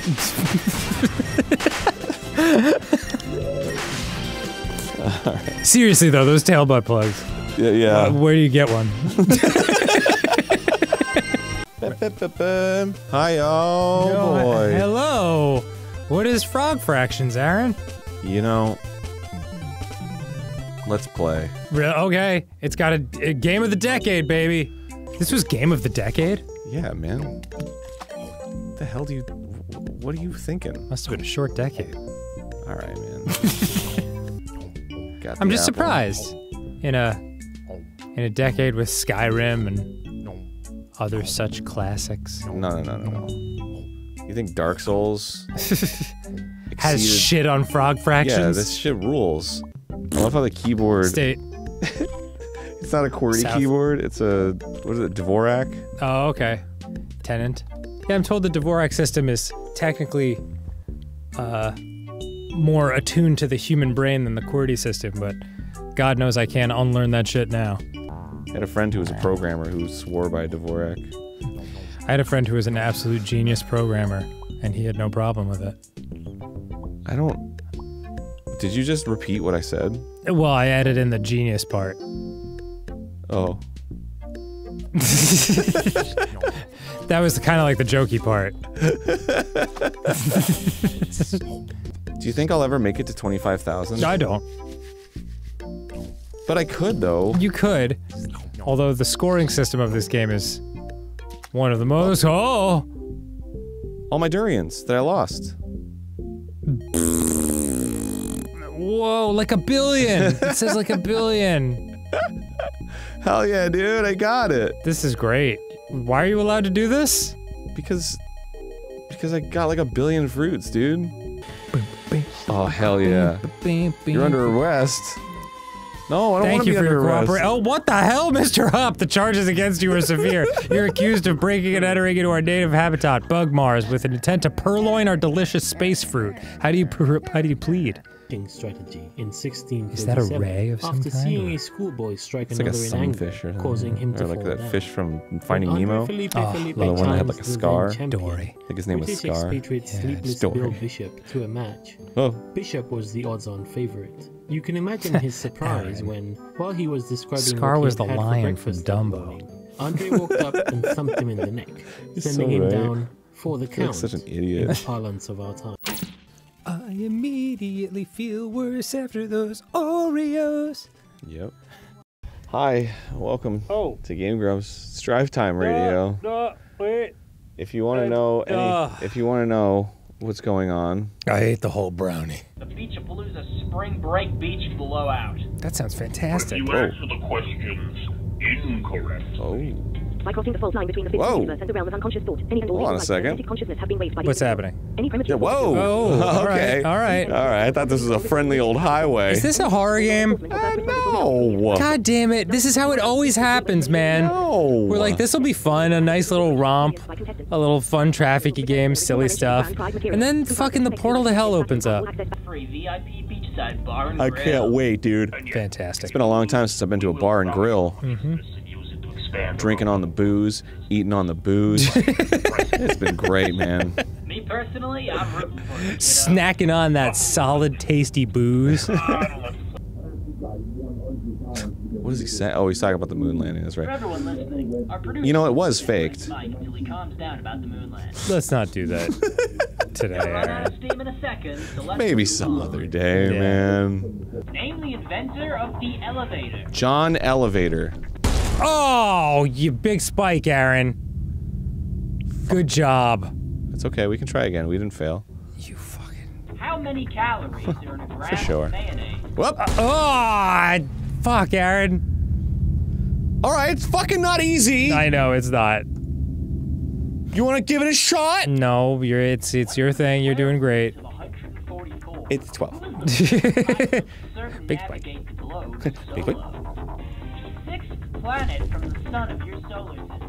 Seriously though, those tail butt plugs. Yeah, yeah. Uh, where do you get one? Hi, oh Yo, boy. Hello. What is frog fractions, Arin? You know, let's play. Re- Okay, it's got a, a game of the decade, baby. This was game of the decade. Yeah, man. What the hell do you? What are you thinking? Must have been a short decade. All right, man. Got I'm just apple. surprised in a in a decade with Skyrim and other such classics. No, no, no, no, no. You think Dark Souls Has shit on frog fractions. Yeah, this shit rules. I love how the keyboard. State. It's not a QWERTY South. keyboard. It's a what is it? Dvorak. Oh, okay. Tenant. Yeah, I'm told the Dvorak system is technically uh, more attuned to the human brain than the QWERTY system, but God knows I can't unlearn that shit now. I had a friend who was a programmer who swore by Dvorak. I had a friend who was an absolute genius programmer, and he had no problem with it. I don't. Did you just repeat what I said? Well, I added in the genius part. Oh. That was kind of like the jokey part. Do you think I'll ever make it to twenty-five thousand? I don't. But I could though. You could, although the scoring system of this game is one of the most. Oh, All my durians that I lost. whoa! Like a billion. it says like a billion. Hell yeah, dude! I got it. This is great. Why are you allowed to do this? Because, because I got like a billion fruits, dude. Oh hell yeah! You're under arrest. No, I don't want Thank to you be for under your arrest. cooperation. Oh, what the hell, Mr. Hupp? The charges against you are severe. You're accused of breaking and entering into our native habitat, Bug Mars, with an intent to purloin our delicious space fruit. How do you pr- how do you plead? Strategy in 1637 Is that a ray of some after kind, seeing or- a schoolboy strike It's like a another in anger, sunfish or something. causing him to like fall that down. fish from Finding When Nemo. Felipe Oh, Felipe the one that had like a the scar. then champion, Dory. I think his name was British Scar. expatriate Yeah, Sleepless Dory. Bill Bishop to a match. Oh. Bishop was the odds-on favorite. You can imagine his surprise when, while he was describing Scar what he was had the had for lion from breakfast Dumbo. morning, Andre walked up and thumped him in the neck, sending so him right. down for the He's count. such an in idiot. the parlance of our time. I immediately feel worse after those Oreos. Yep. Hi, welcome Oh. to Game Grumps Strive Time Radio. No, wait. If you want to know any, uh. if you want to know what's going on, I ate the whole brownie. The Beach of Palooza Spring Break Beach Blowout. That sounds fantastic. You answer the questions incorrect. oh, By crossing the fault line between the physical Whoa. universe and the realm of unconscious thought, any and all Hold on a second. consciousness have been waived by the What's individual. happening? Any premature yeah, whoa, Oh, all right, okay, all right. all right. I thought this was a friendly old highway. Is this a horror game? no? God damn it. This is how it always happens, man. No. We're like, this will be fun, a nice little romp, a little fun traffic game, silly stuff. And then fucking the portal to hell opens up. Free VIP beachside bar and I can't wait, dude. Fantastic. It's been a long time since I've been to a bar and grill. hmm Drinking on the booze, eating on the booze. it's been great, man. Me personally, I'm rooting for you. Snacking on that solid, tasty booze. What does he say? Oh, he's talking about the moon landing. That's For right. everyone listening, our You know, it was faked. Mike until he calms down about the moon landing. Let's not do that today, Arin. of steam in a second, Maybe some other day, Yeah. man. Name the inventor of the elevator. John Elevator. Oh, you big spike, Arin. Good job. It's okay. We can try again. We didn't fail. You fucking. How many calories are in a gram sure. of mayonnaise? Whoop. Uh, oh, fuck, Arin. All right, it's fucking not easy. I know it's not. You want to give it a shot? No, you're it's it's your thing. You're doing great. It's 12. Big spike. Navigate the globe Big spike. Sixth planet from the sun of your solar system.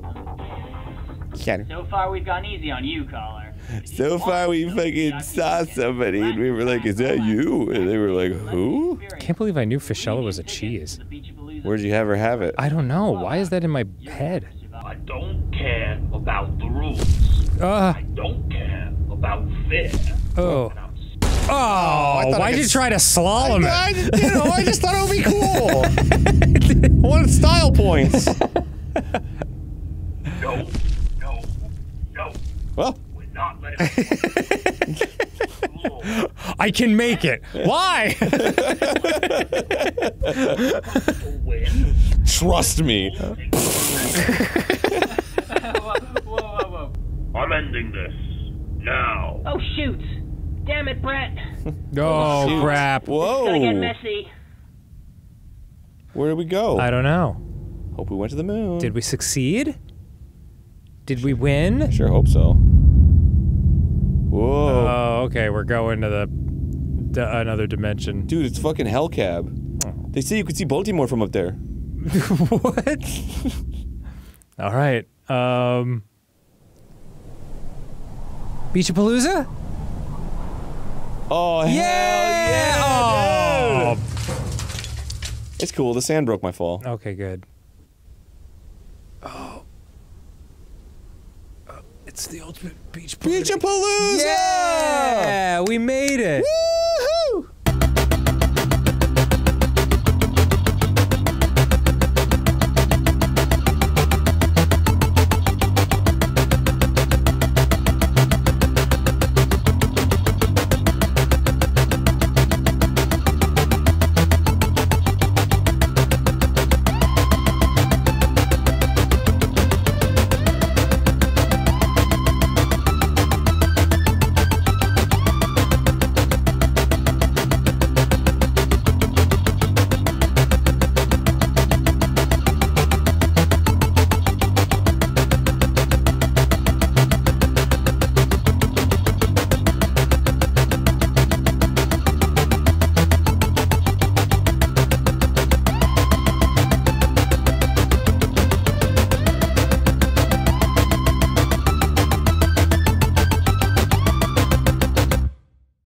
Yeah. So far, we've gone easy on you, caller. So far, we fucking saw somebody, and we were like, "Is that you?" And they were like, "Who?" Can't believe I knew Fischella was a cheese. Where'd you have her have it? I don't know. Why is that in my head? I don't care about the rules. Uh, I don't care about fear. oh. Oh, thought I why'd you try to slalom I, it? you know, I just thought it would be cool. I wanted style points. No, no, no. Well, We're not letting I can make it. Why? trust me. I'm ending this now. Oh shoot! Damn it, Brett! oh, oh Shoot. crap. It's gonna get Whoa. messy. Where did we go? I don't know. Hope we went to the moon. Did we succeed? Did we win? Sure hope so. Whoa. Oh, okay. We're going to the, the another dimension. Dude, it's fucking hell Hellcab. They say you could see Baltimore from up there. what? All right. Um. Beachapalooza? Oh, hell yeah! Oh. Dude. It's cool. The sand broke my fall. Okay, good. Oh. Uh, it's the ultimate beach Beachapalooza! Yeah, we made it.